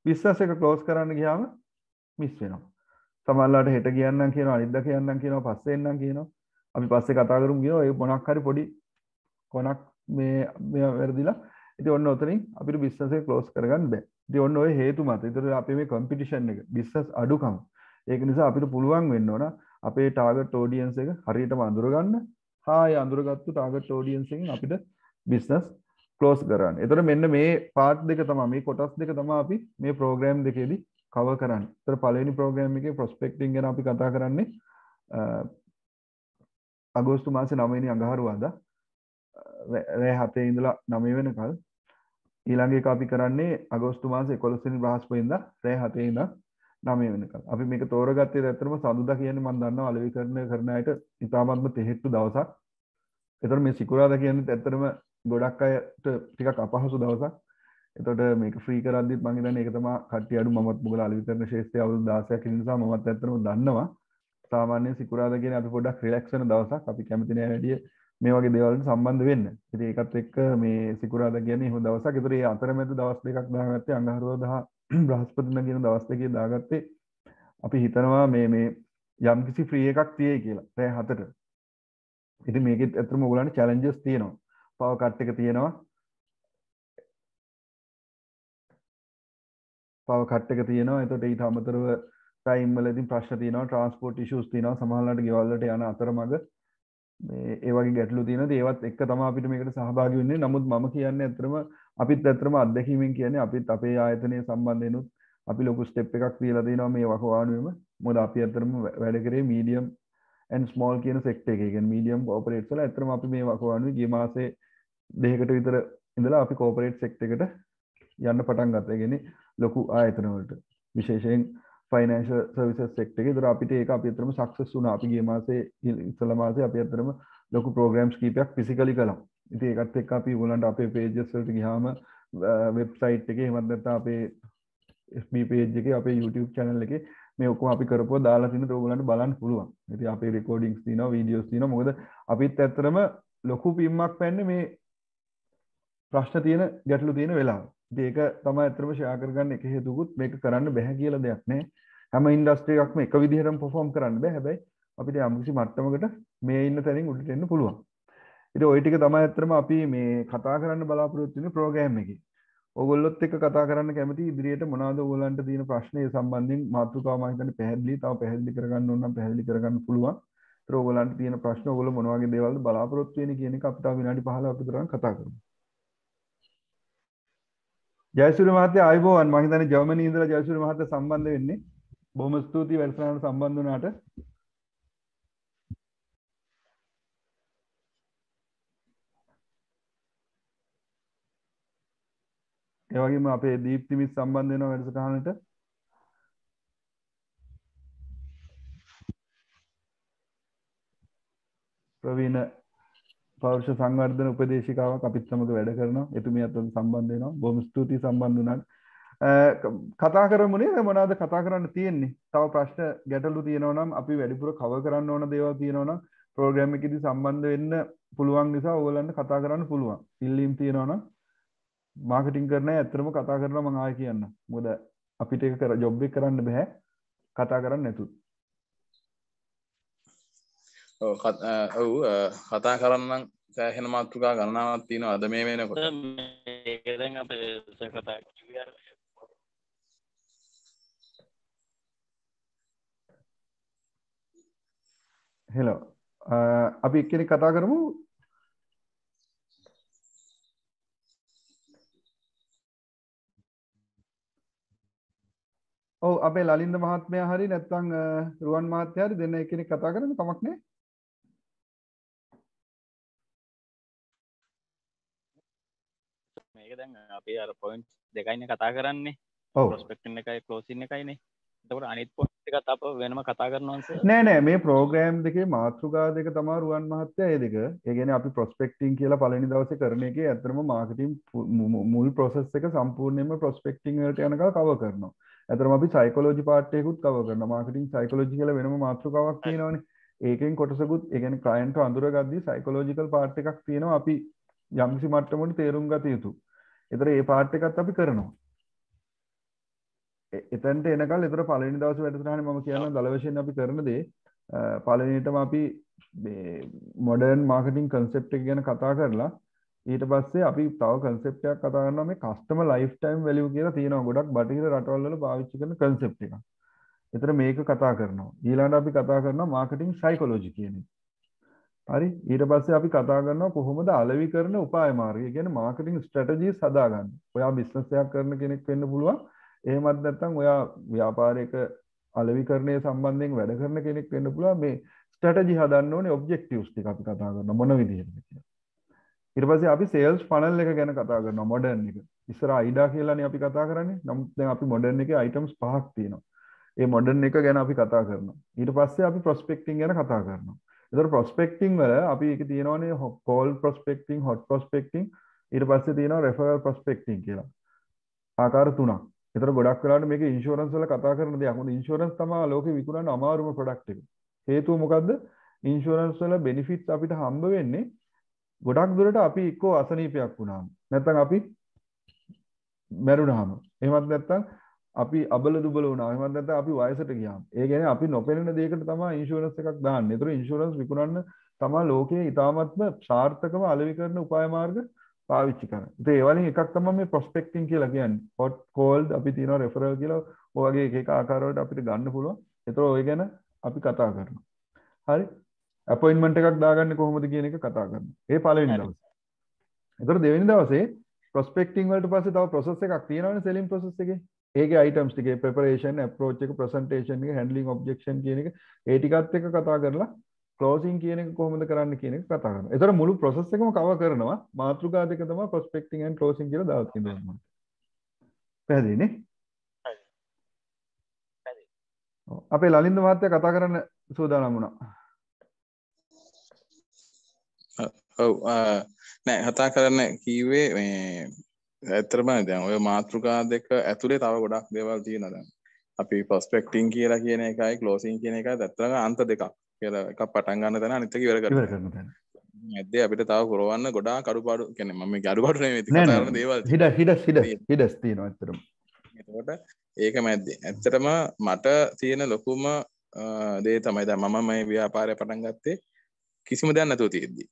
බිස්නස් එක ක්ලෝස් කරන්න ගියාම මිස් වෙනවා. සමහරලාට හෙට කියන්නම් කියනවා අනිද්දා කියන්නම් කියනවා පස්සේ එන්නම් කියනවා. අපි පස්සේ කතා කරමු කියනවා. ඒ මොනක් හරි පොඩි කොනක් මේ මේ වැරදිලා ඉතින් ඔන්න ඔතනින් අපිට බිස්නස් එක ක්ලෝස් කරගන්න බෑ. ඉතින් ඔන්න ඔය හේතු මත ඒතර අපි මේ කම්පිටිෂන් එක බිස්නස් අඩුකම. ඒක නිසා අපිට පුළුවන් වෙන්න ඕන අපේ ටාගට් ෝඩියන්ස එක හරියටම අඳුරගන්න. හාය අඳුරගත්තු ටාගට් ෝඩියන්සිෙන් අපිට බිස්නස් කලෝස් කරන්න. එතර මෙන්න මේ පාට් දෙක තම මේ කොටස් දෙක තම අපි මේ ප්‍රෝග්‍රෑම් දෙකේදී කව කරන්න. තර පලනි ප්‍රෝග්‍රෑම් එක ප්‍රස්පෙක්ටිං ගැන අපි කතා කරන්නේ අගෝස්තු මාස නමනි අඟහරුවාද රෑ හතේ ඉඳලා නමය වෙනකල් ඊළඟේ අපි කරන්නේ අගෝස්තු මාස එකොළොස්වෙනි බ්‍රහස්පතින්දා රෑ හතේ ඉඳලා නමය වෙනකල් අපි මේක තෝරගත්තේ ඇත්තටම සඳුදා කියන්නේ මම දන්නවා අලෙවිකරණය කරන අයට ඉතාමත්ම තෙහෙට්ටු දවසක්. ඒතර මේ සිකුරාදා කියන්නේ ඇත්තටම ගොඩක් අයට ටිකක් අපහසු දවසක්. එතකොට මේක ෆ්‍රී කරද්දිත් මම හිතන්නේ ඒක තමයි කට්ටිය අඩු මමත් මොකද අලෙවිකරණ ශේෂ්ත්‍රය අවුරුදු 16ක් ඉන්න නිසා මමත් ඇත්තටම දන්නවා. සාමාන්‍යයෙන් සිකුරාදා කියන්නේ අපි පොඩ්ඩක් රිලැක්ස් වෙන දවසක්. අපි කැමති නෑ වැඩි මේ වගේ දේවල්ට සම්බන්ධ වෙන්න. ඉතින් ඒකත් එක්ක මේ සිකුරාදා කියන්නේ එහෙම දවසක්. ඒතර ඒ අතරමැද දවස් දෙකක් දාගත්තේ අඟහරුවාදා [clears throat] බ්‍රහස්පතින කියන දවස් දෙකේ දාගත්තේ අපි හිතනවා මේ මේ යම්කිසි ෆ්‍රී එකක් තියෙයි කියලා. රෑ 7ට. ඉතින් මේකෙත් ඇත්තටම ඔයගලන්ට චැලෙන්ජස් තියෙනවා. පවර් කට් එක තියෙනවා. පවර් කට් එක තියෙනවා. එතකොට ඊට අමතරව ටයිම් වලදී ප්‍රශ්න තියෙනවා, ට්‍රාන්ස්පෝර්ට් ඉෂුස් තියෙනවා. සමහරවිට ගෙවල් වලට යන අතරමඟ මේ ඒ වගේ ගැටලු තියෙනවා. ඒවත් එක්ක තමයි අපිට මේකට සහභාගී වෙන්නේ. නමුත් මම කියන්නේ ඇත්තටම අපිත් ඇත්තටම අත්දැකීමෙන් කියන්නේ අපිත් අපේ ආයතනයේ සම්බන්ධයෙන්ුත් අපි ලොකු ස්ටෙප් එකක් තියලා තියෙනවා මේ වකවානුවෙම. මොකද අපි ඇත්තටම වැඩ කරේ මීඩියම් ඇන් ස්මෝල් කියන සෙක්ටර් එකේ. කියන්නේ මීඩියම් කෝපරේට්ස් වල ඇත්තටම අපි මේ වකවානුවේ ගිය මාසේ දෙකකට විතර ඉඳලා අපි කෝපරේට් සෙක්ටර් එකට යන්න පටන් ගත්තා. ඒ කියන්නේ ලොකු ආයතන වලට. විශේෂයෙන් ෆයිනන්ශල් සර්විසස් සෙක්ටර් එකේ. ඒතර අපිට ඒක අපි ඇත්තටම සක්සස් වුණා. අපි ගිය මාසේ ඉස්සල මාසේ අපි ඇත්තටම ලොකු ප්‍රෝග්‍රෑම්ස් කීපයක් ෆිසිකලි කළා. ඉතින් ඒකත් එක්ක අපි ඕගලන්ට අපේ පේජස් වලට ගියාම වෙබ්සයිට් එකේ එහෙමත් නැත්නම් අපේ FB page එකේ අපේ YouTube channel එකේ මේ ඔක්කොම අපි කරපුවා දාලා තියෙන ඕගලන්ට බලන්න පුළුවන්. ඉතින් අපේ recordings තියෙනවා, videos තියෙනවා. මොකද අපිත් ඇත්තටම ලොකු පිම්මක් පැන්නේ මේ ප්‍රශ්න තියෙන ගැටලු තියෙන වෙලාව. ඉතින් ඒක තමයි ඇත්තටම ෂෙයා කරගන්න එක හේතුකුත් මේක කරන්න බැහැ කියලා දෙයක් නෑ. හැම ඉන්ඩස්ට්‍රි එකක්ම එක විදිහටම perform කරන්න බෑ. හැබැයි අපිට යම්කිසි මට්ටමකට මේ ඉන්න තැනින් උඩට එන්න පුළුවන්. ඉතින් ওই ටික තමයි ඇත්තටම අපි මේ කතා කරන්න බලාපොරොත්තු වෙන ප්‍රෝග්‍රෑම් එකේ. ඔගොල්ලොත් එක්ක කතා කරන්න කැමති ඉදිරියට මොනවද ඔයගොල්ලන්ට තියෙන ප්‍රශ්නේ සම්බන්ධයෙන් මාතෘකාව මම හිතන්නේ පැහැදිලි තව පැහැදිලි කරගන්න ඕන නම් පැහැදිලි කරගන්න පුළුවන්. ඒතර ඔයගොල්ලන්ට තියෙන ප්‍රශ්න ඔයගොල්ලෝ මොන වගේ දේවල්ද බලාපොරොත්තු වෙන්නේ කියන එක අපිට විනාඩි 15ක් විතර කතා කරමු. ජයසුර මහත්තය අයිබෝවන්. මහිතන ජර්මනී ඉදර ජයසුර මහත සම්බන්ධ වෙන්නේ. බොහොම ස්තුතියි වැඩසටහනට සම්බන්ධ වුණාට. ඒ වගේම අපේ දීප්ති මිස් සම්බන්ධ වෙනවා වැඩසටහනට. ප්‍රවීණ පෞරුෂ සංවර්ධන උපදේශිකාවක් අපිත් සමග වැඩ කරනවා. එතුමියත් සම්බන්ධ වෙනවා. බොහොම ස්තුතියි සම්බන්ධ වුණාට. කතා කරමුනේ මොනවද කතා කරන්න තියෙන්නේ? තව ප්‍රශ්න ගැටලු තියෙනවා නම් අපි වැඩිපුර කව කරන්න ඕන දේවල් තියෙනවා නම් ප්‍රෝග්‍රෑම් එකේදී සම්බන්ධ වෙන්න පුළුවන් නිසා ඕගොල්ලන්ට කතා කරන්න පුළුවන්. ඉල්ලීම් තියෙනවා නම් මාර්කටිංగ్ කරන ඇත්තටම කතා කරනවා මම ආයෙ කියන්න. මොකද අපිට ඒක කර ජොබ් එක කරන්න බෑ. කතා කරන්න නැතුව. ඔව් කතා කරන්න සෑහෙන මාතෘකා ගණනාවක් තියෙනවා. අද මේ වෙනකොට. හෙලෝ අපි එක්කෙනෙක් කතා කරමු? ඔව් අපේ ලලින්ද මහත්මයා හරි නැත්නම් රුවන් මහත්තයා හරි දෙන්න එක්කෙනෙක් කතා කරන්න කමක් නැහැ. මේක දැන් අපි අර පොයින්ට්ස් දෙකයිනේ කතා කරන්නේ. ඔව්. ප්‍රොස්පෙක්ටින් එකයි ක්ලෝසින් එකයිනේ. එතකොට අනිත් පොයින්ට් එකත් අප වෙනම කතා කරනවා නෑ නෑ මේ ප්‍රෝග්‍රෑම් දෙකේ මාතෘකා දෙක තමයි රුවන් මහත්තයා ඒ දෙක. ඒ කියන්නේ අපි ප්‍රොස්පෙක්ටිං කියලා පළවෙනි දවසේ කරන එකේ ඇත්තටම මාකටිං මුල් ප්‍රොසෙස් එක සම්පූර්ණයෙන්ම ප්‍රොස්පෙක්ටිං වලට යනකම් කවර් කරනවා. ඇතරම අපි සයිකොලෝජි පාට්යකුත් කව කරන මාර්කටින් සයිකොලෝජි කියල වෙනම මාතෘකාවක් තියෙනවනේ ඒකෙන් කොටසකුත් ඒගැන කලයින්ට අඳුරගද්දි සයිකොලෝජිකල් පාට් එකක් තියෙනවා අපි යම්සි මට්ටමට තේරුම් ගත යුතු එතර ඒ පාට් එකත් අපි කරනවා එතන්ට එනකල් එතර පලනි දවස වැඩතරහන ම කියන්න දලවශයෙන් අපි කරන දේ පලනටම අපි මොඩර්න් මාර්කටින් කන්සෙප්ට ගැන කතා කරලා ඊට පස්සේ අපි තව කන්සෙප්ටයක් කතා කරනවා මේ කස්ටමර් ලයිෆ් ටයිම් වැලියු කියලා තියෙනවා ගොඩක් බටහිර රටවල් වල පාවිච්චි කරන කන්සෙප්ට් එකක්. ඒතර මේක කතා කරනවා. ඊළඟට අපි කතා කරනවා මාකටිං සයිකොලොජි කියන එක. හරි ඊට පස්සේ අපි කතා කරනවා කොහොමද අලෙවි කරන උපාය මාර්ගය. ඒ කියන්නේ මාකටිං ස්ට්‍රැටජිස් හදාගන්න. ඔයා බිස්නස් එකක් කරන කෙනෙක් වෙන්න පුළුවන්. එහෙමත් නැත්නම් ඔයා ව්‍යාපාරයක අලෙවි කරණය සම්බන්ධයෙන් වැඩ කරන කෙනෙක් වෙන්න පුළුවන්. මේ ස්ට්‍රැටජි හදන්න ඕනේ ඔබ්ජෙක්ටිව්ස් ටික අපි කතා කරනවා මොන විදිහටද කියලා. ඊට පස්සේ අපි සේල්ස් ෆනල් එක ගැන කතා කරනවා මොඩර්න් එක. ඉස්සර අයිඩා කියලානේ අපි කතා කරන්නේ. නමුත් දැන් අපි මොඩර්න් එකේ අයිටම්ස් පහක් තියෙනවා. ඒ මොඩර්න් එක ගැන අපි කතා කරනවා. ඊට පස්සේ අපි ප්‍රොස්පෙක්ටිං ගැන කතා කරනවා. ඒතර ප්‍රොස්පෙක්ටිං වල අපි ඒක තියෙනවානේ කෝල් ප්‍රොස්පෙක්ටිං, හොට් ප්‍රොස්පෙක්ටිං ඊට පස්සේ තියෙනවා රෙෆරල් ප්‍රොස්පෙක්ටිං කියලා. ආකාර තුනක්. ඒතර ගොඩක් වෙලාවට මේක ඉන්ෂුරන්ස් වල කතා කරන දෙයක්. මොකද ඉන්ෂුරන්ස් තමයි ලෝකේ විකුණන අමාරුම ප්‍රොඩක්ට් එක. හේතුව මොකද්ද? ඉන්ෂුරන්ස් වල බෙනිෆිට්ස් අපිට හම්බ වෙන්නේ ගොඩක් දුරට අපි එක්කෝ අසනීපයක් වුණාම නැත්නම් අපි මැරුණාම එහෙමත් නැත්නම් අපි අබල දුබල වුණා එහෙමත් නැත්නම් අපි වයසට ගියාම ඒ කියන්නේ අපි නොපෙනෙන දෙයකට තමයි ඉන්ෂුරන්ස් එකක් දාන්නේ. ඒතර ඉන්ෂුරන්ස් විකුණන්න තමයි ලෝකයේ ඉතාමත්ම සාර්ථකව අලෙවි කරන උපාය මාර්ග පාවිච්චි කරන්නේ. ඉතින් ඒ වලින් එකක් තමයි මේ ප්‍රොස්පෙක්ටිං කියලා කියන්නේ. hot cold අපි තියෙනවා referral කියලා ඔය වගේ එක එක ආකාරවලට අපිට ගන්න පුළුවන්. ඒතර ඔය ගැන අපි කතා කරනවා. හරි. අපොයින්මන්ට් එකක් දාගන්න කොහොමද කියන එක කතා කරනවා. ඒ පළවෙනි දවසේ. එතකොට දෙවෙනි දවසේ ප්‍රොස්පෙක්ටිං වලට පස්සේ තව ප්‍රොසෙස් එකක් තියෙනවනේ සෙලින් ප්‍රොසෙස් එකේ. ඒකේ අයිටම්ස් ටිකේ ප්‍රෙපරේෂන්, අප්‍රෝච් එක, ප්‍රසන්ටේෂන් එක, හැන්ඩ්ලිංగ్ ඔබ්ජෙක්ෂන් කියන එක ඒ ටිකත් එක්ක කතා කරලා ක්ලෝසිං කියන එක කොහොමද කරන්න කියන එක කතා කරනවා. ඒතර මුළු ප්‍රොසෙස් එකම කවර් කරනවා. මාතෘකා දෙක තමයි ප්‍රොස්පෙක්ටිං ඇන්ඩ් ක්ලෝසිං කියලා දාලා තියෙනවා. පැහැදිලිනේ? අපේ ලලින්ද මහත්තයා කතා කරන්න සූදානම් වුණා. ඔව් නෑ කතා කරන්න කීවේ මේ ඇත්තරම දැන් ඔය මාතෘකා දෙක ඇතුලේ තව ගොඩක් දේවල් තියෙනවා දැන්. අපි ප්‍රොස්පෙක්ටිං කියලා කියන එකයි ක්ලෝසින් කියන එකයි ඇත්තටම අන්ත දෙකක් කියලා එකක් පටන් ගන්න තැන අනිත් එක ඉවර කරන තැන ඇද්දේ අපිට තව පුරවන්න ගොඩාක් අඩුපාඩු කියන්නේ මම මේ අඩුපාඩු නෙමෙයි කතා කරන දේවල් හිඩ හිඩ හිඩ හිඩස් තියෙනවා. ඇත්තටම. එතකොට ඒක මැද්දේ ඇත්තටම මට තියෙන ලොකුම දේ තමයි දැන් මම මේ ව්‍යාපාරය පටන් ගත්තේ කිසිම දෙයක් නැතුව තියෙද්දි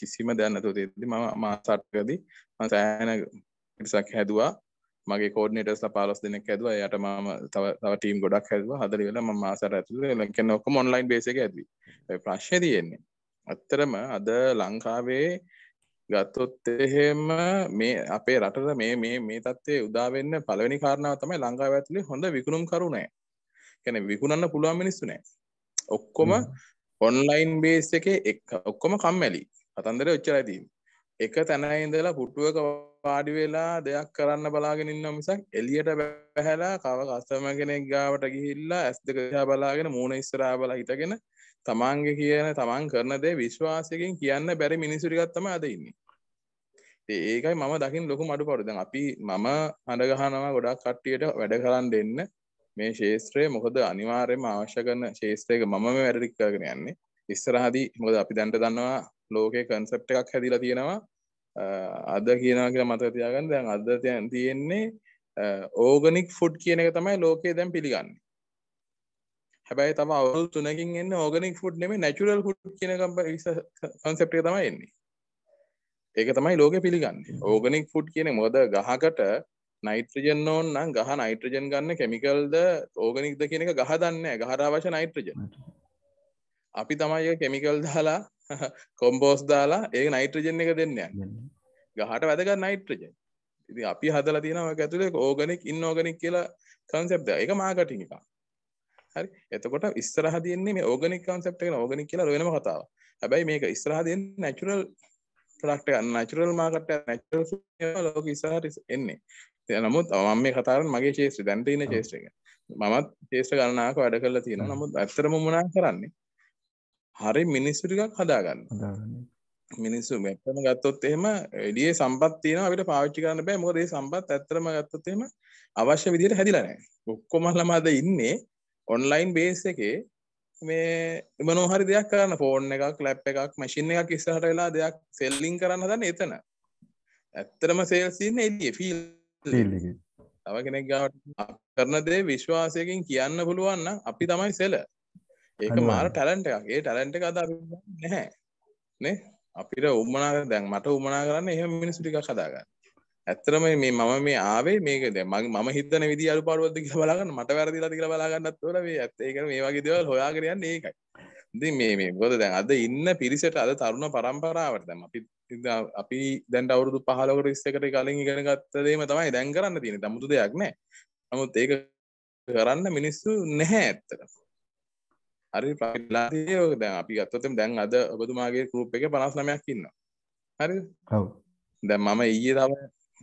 කිසිම දෙයක් නැතුව තියෙද්දි මම මාස 8කදී මම සෑහෙන පිටසක් හැදුවා මගේ කෝඩිනේටර්ස්ලා 15 දෙනෙක් හැදුවා එයාට මම තව ටීම් ගොඩක් හැදුවා හදලා ඉවරලා මම මාස 8 ඇතුළේ කියන්නේ ඔක්කොම ඔන්ලයින් බේස් එකේ හැදුවේ ඒ ප්‍රශ්නේ තියෙන්නේ ඇත්තටම අද ලංකාවේ ගත්තොත් එහෙම මේ අපේ රටට මේ මේ මේ තත්ත්වයේ උදා වෙන්න පළවෙනි කාරණාව තමයි ලංකාව ඇතුලේ හොඳ විකුණුම් කරු නැහැ. කියන්නේ විකුණන්න පුළුවන් මිනිස්සු නැහැ. ඔක්කොම ඔන්ලයින් බේස් එකේ ඔක්කොම කම්මැලි. කතන්දරේ ඔච්චරයි තියෙන්නේ. එක තැන ඉඳලා පුටුවක වාඩි වෙලා දෙයක් කරන්න බලාගෙන ඉන්න මිසක් එළියට බැහැලා කව කස්ටමර් කෙනෙක් ගාවට ගිහිල්ලා ඇස් දෙක දිහා බලාගෙන මූණ ඉස්සරහා බලා හිටගෙන තමන්ගේ කියන තමන් කරන දේ විශ්වාසයෙන් කියන්න බැරි මිනිස්සු ටිකක් තමයි අද ඉන්නේ. ඒකයි මම දකින්න ලොකු අඩුපාඩු. දැන් අපි මම හඬ ගහනවා ගොඩක් කට්ටියට වැඩ කරන් දෙන්න මේ ශේත්‍රය මොකද අනිවාර්යයෙන්ම අවශ්‍ය කරන ශේත්‍රයක මම මේ වැඩ ටික කරගෙන යන්නේ. ඉස්සරහදී මොකද අපි දැන්ට දන්නවා ලෝකේ කන්සෙප්ට් එකක් හැදිලා තියෙනවා. අද කියනවා කියලා මතක තියාගන්න. දැන් අද තියෙන්නේ ඕගනික් ෆුඩ් කියන එක තමයි ලෝකයේ දැන් පිළිගන්නේ. හැබැයි තම අවුරුදු තුනකින් එන්න ඕගනික් ෆුඩ් නෙමෙයි නැචරල් ෆුඩ් කියන කන්සෙප්ට් එක තමයි එන්නේ. ඒක තමයි ලෝකෙ පිළිගන්නේ. ඕගනික් ෆුඩ් කියන මොකද? ගහකට නයිට්‍රජන් ඕන් නම් ගහ නයිට්‍රජන් ගන්න කෙමිකල්ද ඕගනික්ද කියන එක ගහ දන්නේ ගහට අවශ්‍ය නයිට්‍රජන් අපි තමයි කෙමිකල් දාලා [laughs] කොම්බෝස් දාලා ඒ නයිට්‍රජන් එක දෙන්න ගහට වැදගත් නයිට්‍රජන් ඉතින් අපි හදලා තියෙනවා ඒක ඇතුලේ ඕගනික් ඉන්օර්ගනික් කියලා කන්සෙප්ට් එක. ඒක මාකටිං එකක්. හරි. එතකොට ඉස්සරහ තියෙන්නේ මේ ඕගනික් කන්සෙප්ට් එක ඕගනික් කියලා වෙනම කතාවක්. හැබැයි මේක ඉස්සරහ තියෙන්නේ නැචරල් ප්‍රොඩක්ට් එක නැචරල් මාකට් එක නැචරල් ලෝක ඉස්සරහට එන්නේ. නමුත් මම මේ කතා කරන්නේ මගේ ශේෂ්ත්‍රය දැන් තියෙන ශේෂ්ත්‍රය ගැන. මමත් ශේෂ්ත්‍ර ගණනාවක වැඩ කරලා තියෙනවා. නමුත් ඇත්තටම මොනා කරන්නේ? හරි මිනිස්සු ටිකක් හදාගන්න. මිනිස්සු මෙතන ගත්තොත් එහෙම එළියේ සම්පත් තියෙනවා අපිට පාවිච්චි කරන්න බෑ මොකද ඒ සම්පත් ඇත්තටම ගත්තොත් එහෙම අවශ්‍ය විදිහට හැදිලා නැහැ. ඔක්කොම ළම අද ඉන්නේ ඔන්ලයින් බේස් එකේ මේ මොනවා හරි දෙයක් කරන්න ෆෝන් එකක් ලැප් එකක් මැෂින් එකක් ඉස්සරහට වෙලා දෙයක් සෙල්ලින් කරන්න හදන්නේ එතන. ඇත්තටම සේල්ස් ඉන්නේ එළියේ ෆීල්. තව කෙනෙක් ගාවට කරන දේ විශ්වාසයකින් කියන්න පුළුවන් නම් අපි තමයි සෙලර්. ඒක මාර ටැලන්ට එකක්. ඒ ටැලන්ට එක අද නැහැ. නේ? අපිට උම්මනා දැන් මට උමනා කරන්න එහෙම මිනිස්සු ටිකක් හදාගන්න. ඇත්තටම මේ මම මේ ආවේ මේක දැන් මම හිතන විදිහ අඩුපාඩුවක්ද කියලා බලගන්න. මට වැරදිලාද කියලා බලාගන්නත් ඕන. මේ ඇත්ත ඒක මේ වගේ දේවල් හොයාගෙන යන්නේ ඒකයි. ඉතින් මේ මේ මොකද දැන් අද ඉන්න පිරිසට අද තරුණ පරම්පරාවට දැන් අපි අපි දැන් අවුරුදු 15කට 20කට කලින් ඉගෙන ගත්ත දේම තමයි දැන් කරන්න තියෙන්නේ. 아무තු දෙයක් නැහැ. නමුත් ඒක කරන්න මිනිස්සු නැහැ ඇත්තට. හරි ප්‍රලාතිය දැන් අපි ගත්තොතම දැන් අද ඔබතුමාගේ ගෲප් එකේ 59ක් ඉන්නවා. හරිද? ඔව්. දැන් මම ඊයේ තව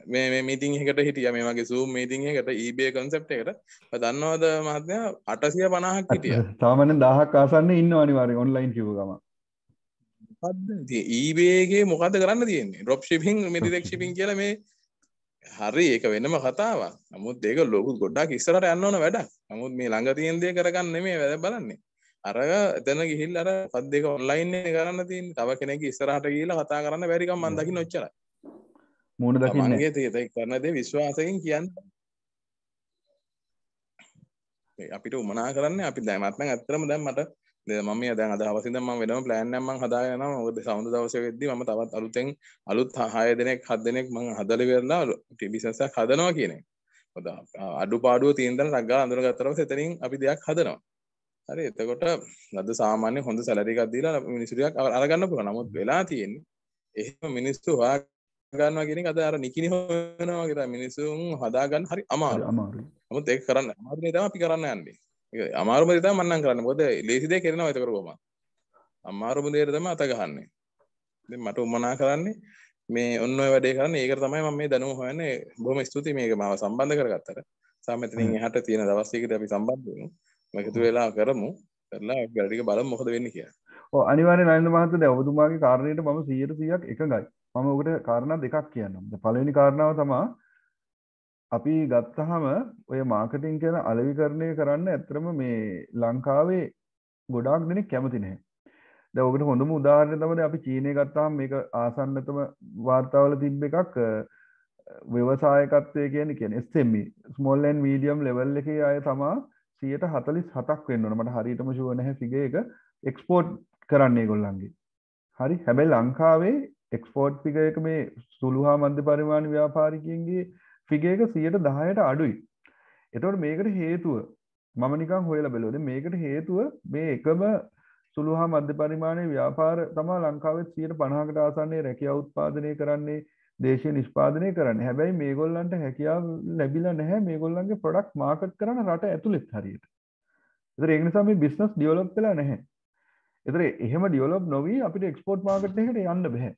මේ මේ මීටින් එකකට හිටියා මේ වගේ Zoom මීටින් එකකට eBay concept එකට. දන්නවද මහත්මයා 850ක් හිටියා. සාමාන්‍යයෙන් 1000ක් ආසන්න ගමන්. මොකද්ද ඉතින් eBay එකේ මොකද්ද කරන්න තියෙන්නේ? drop shipping මේ direct shipping කියලා මේ හරි ඒක වෙනම කතාවක්. නමුත් ඒක ලොකු ගොඩක් ඉස්සරහට යන්න ඕන වැඩක්. නමුත් මේ ළඟ තියෙන දේ කරගන්න නෙමෙයි වැඩ බලන්නේ. අර එතන ගිහිල් අර පත් දෙක ඔන්ලයින් කරන්න තින් තව කෙනෙක් ඉස්සරහට ගිහිල්ලා කතා කරන්න බැරිකම් මන් දකින්න ඔච්චරයි. මූණ දකින්න මගේ තේ කරන දේ විශ්වාසයෙන් කියන්න. අපිට උමනා කරන්න අපි දැමත්ම ඇත්තරම දැන් මට මම දැන් අද හවසින් දැන් මම වෙනම ප්ලෑන් එකක් මම හදාගෙන යනවා මොකද සවුන්ද දවසේ වෙද්දි මම තවත් අලුතෙන් අලුත් 6 දෙනෙක් 7 දෙනෙක් මම හදලා බිස්නස් එකක් හදනවා කියන එක. මොකද අඩුපාඩුව තියෙන දණ රග්ගා අඳුරගත්තට පස්සේ එතනින් අපි දෙයක් හදනවා. හරි එතකොට ලද සාමාන්‍ය හොඳ සැලරි එකක් දීලා මිනිස්සු ටිකක් අරගන්න පුළුවන්. නමුත් වෙලා තියෙන්නේ එහෙම මිනිස්සු හොයා ගන්නවා කියන එක අද අර නිකිනි හොයනවා වගේ තමයි මිනිස්සුන් හදාගන්න හරි අමාරුයි. අමාරුයි. නමුත් ඒක කරන්න අමාරු දේ තමයි අපි කරන්න යන්නේ. ඒක අමාරුම දේ තමයි මම නම් කරන්නේ. මොකද ලේසි දේ කරනවා ඒක කරපුවම. අමාරුම දේ තමයි අත ගහන්නේ. ඉතින් මට උමනා කරන්නේ මේ ඔන්න ඔය වැඩේ කරන්නේ ඒකට තමයි මම මේ දැනුම හොයන්නේ. බොහොම ස්තුතියි මේක මාව සම්බන්ධ කරගත්තට. සාමෙතනින් එහාට තියෙන දවස් ටිකදී අපි සම්බන්ධ වෙමු. එකතු වෙලා කරමු කරලා වැඩික බලමු මොකද වෙන්නේ කියලා. ඔව් අනිවාර්යෙන් නලින්ද මහත්තයා දැන් ඔබතුමාගේ කාරණේට මම 100%ක් එකඟයි. මම ඔකට කාරණා දෙකක් කියන්නම්. පළවෙනි කාරණාව තමයි අපි ගත්තහම ඔය මාර්කටිං කියන අලෙවිකරණය කරන්න ඇත්තටම මේ ලංකාවේ ගොඩාක් දෙනෙක් කැමති නැහැ. දැන් ඔකට හොඳම උදාහරණය තමයි අපි චීනය ගත්තාම මේක ආසන්නතම වාර්තාවල තිබ්බ එකක් ව්‍යවසායකත්වය කියන කියන්නේ SME small and medium level එකේ අය තමා සියට හතලිස් හතක් වෙන්න මට හරිටම ශුව නැහැ සිග එක. එක්ස්පෝර්ට් කරන්නේ ගොල්ලන්ගේ හරි. හැබැයි ලංකාවේ එක්ස්පෝර්ට් පිග එක මේ සුළුහා මධ්‍ය පරිමාණ ව්‍යාපාරිකයන්ගේ ෆිග එක සියට දහයට අඩුයි. එතවට මේකට හේතුව මම නිකං හොයල බෙලෝද මේකට හේතුව මේ එකම සුළුහා මධ්‍ය පරිමාණය ව්‍යාපාර තමා ලංකාවත් සියට පණහකට ආසන්නේ රැකිය උත්පාදනය කරන්නේ දේශය නිෂ්පාදනය කරන්න හැබැයි මේගොල්ලන්ට හැකියාව ලැබිලා නැහැ මේගොල්ලන්ගේ පොඩක් මාකට් කරන රට ඇතුළෙත් හරියට එතර ඒ නිසා මේ බිස්නස් ඩියවලොප් වෙලා නැහැ එතර එහෙම ඩියවලොප් නොවී අපිට එක්ස්පෝර්ට් මාකට් එකට යන්න බැහැ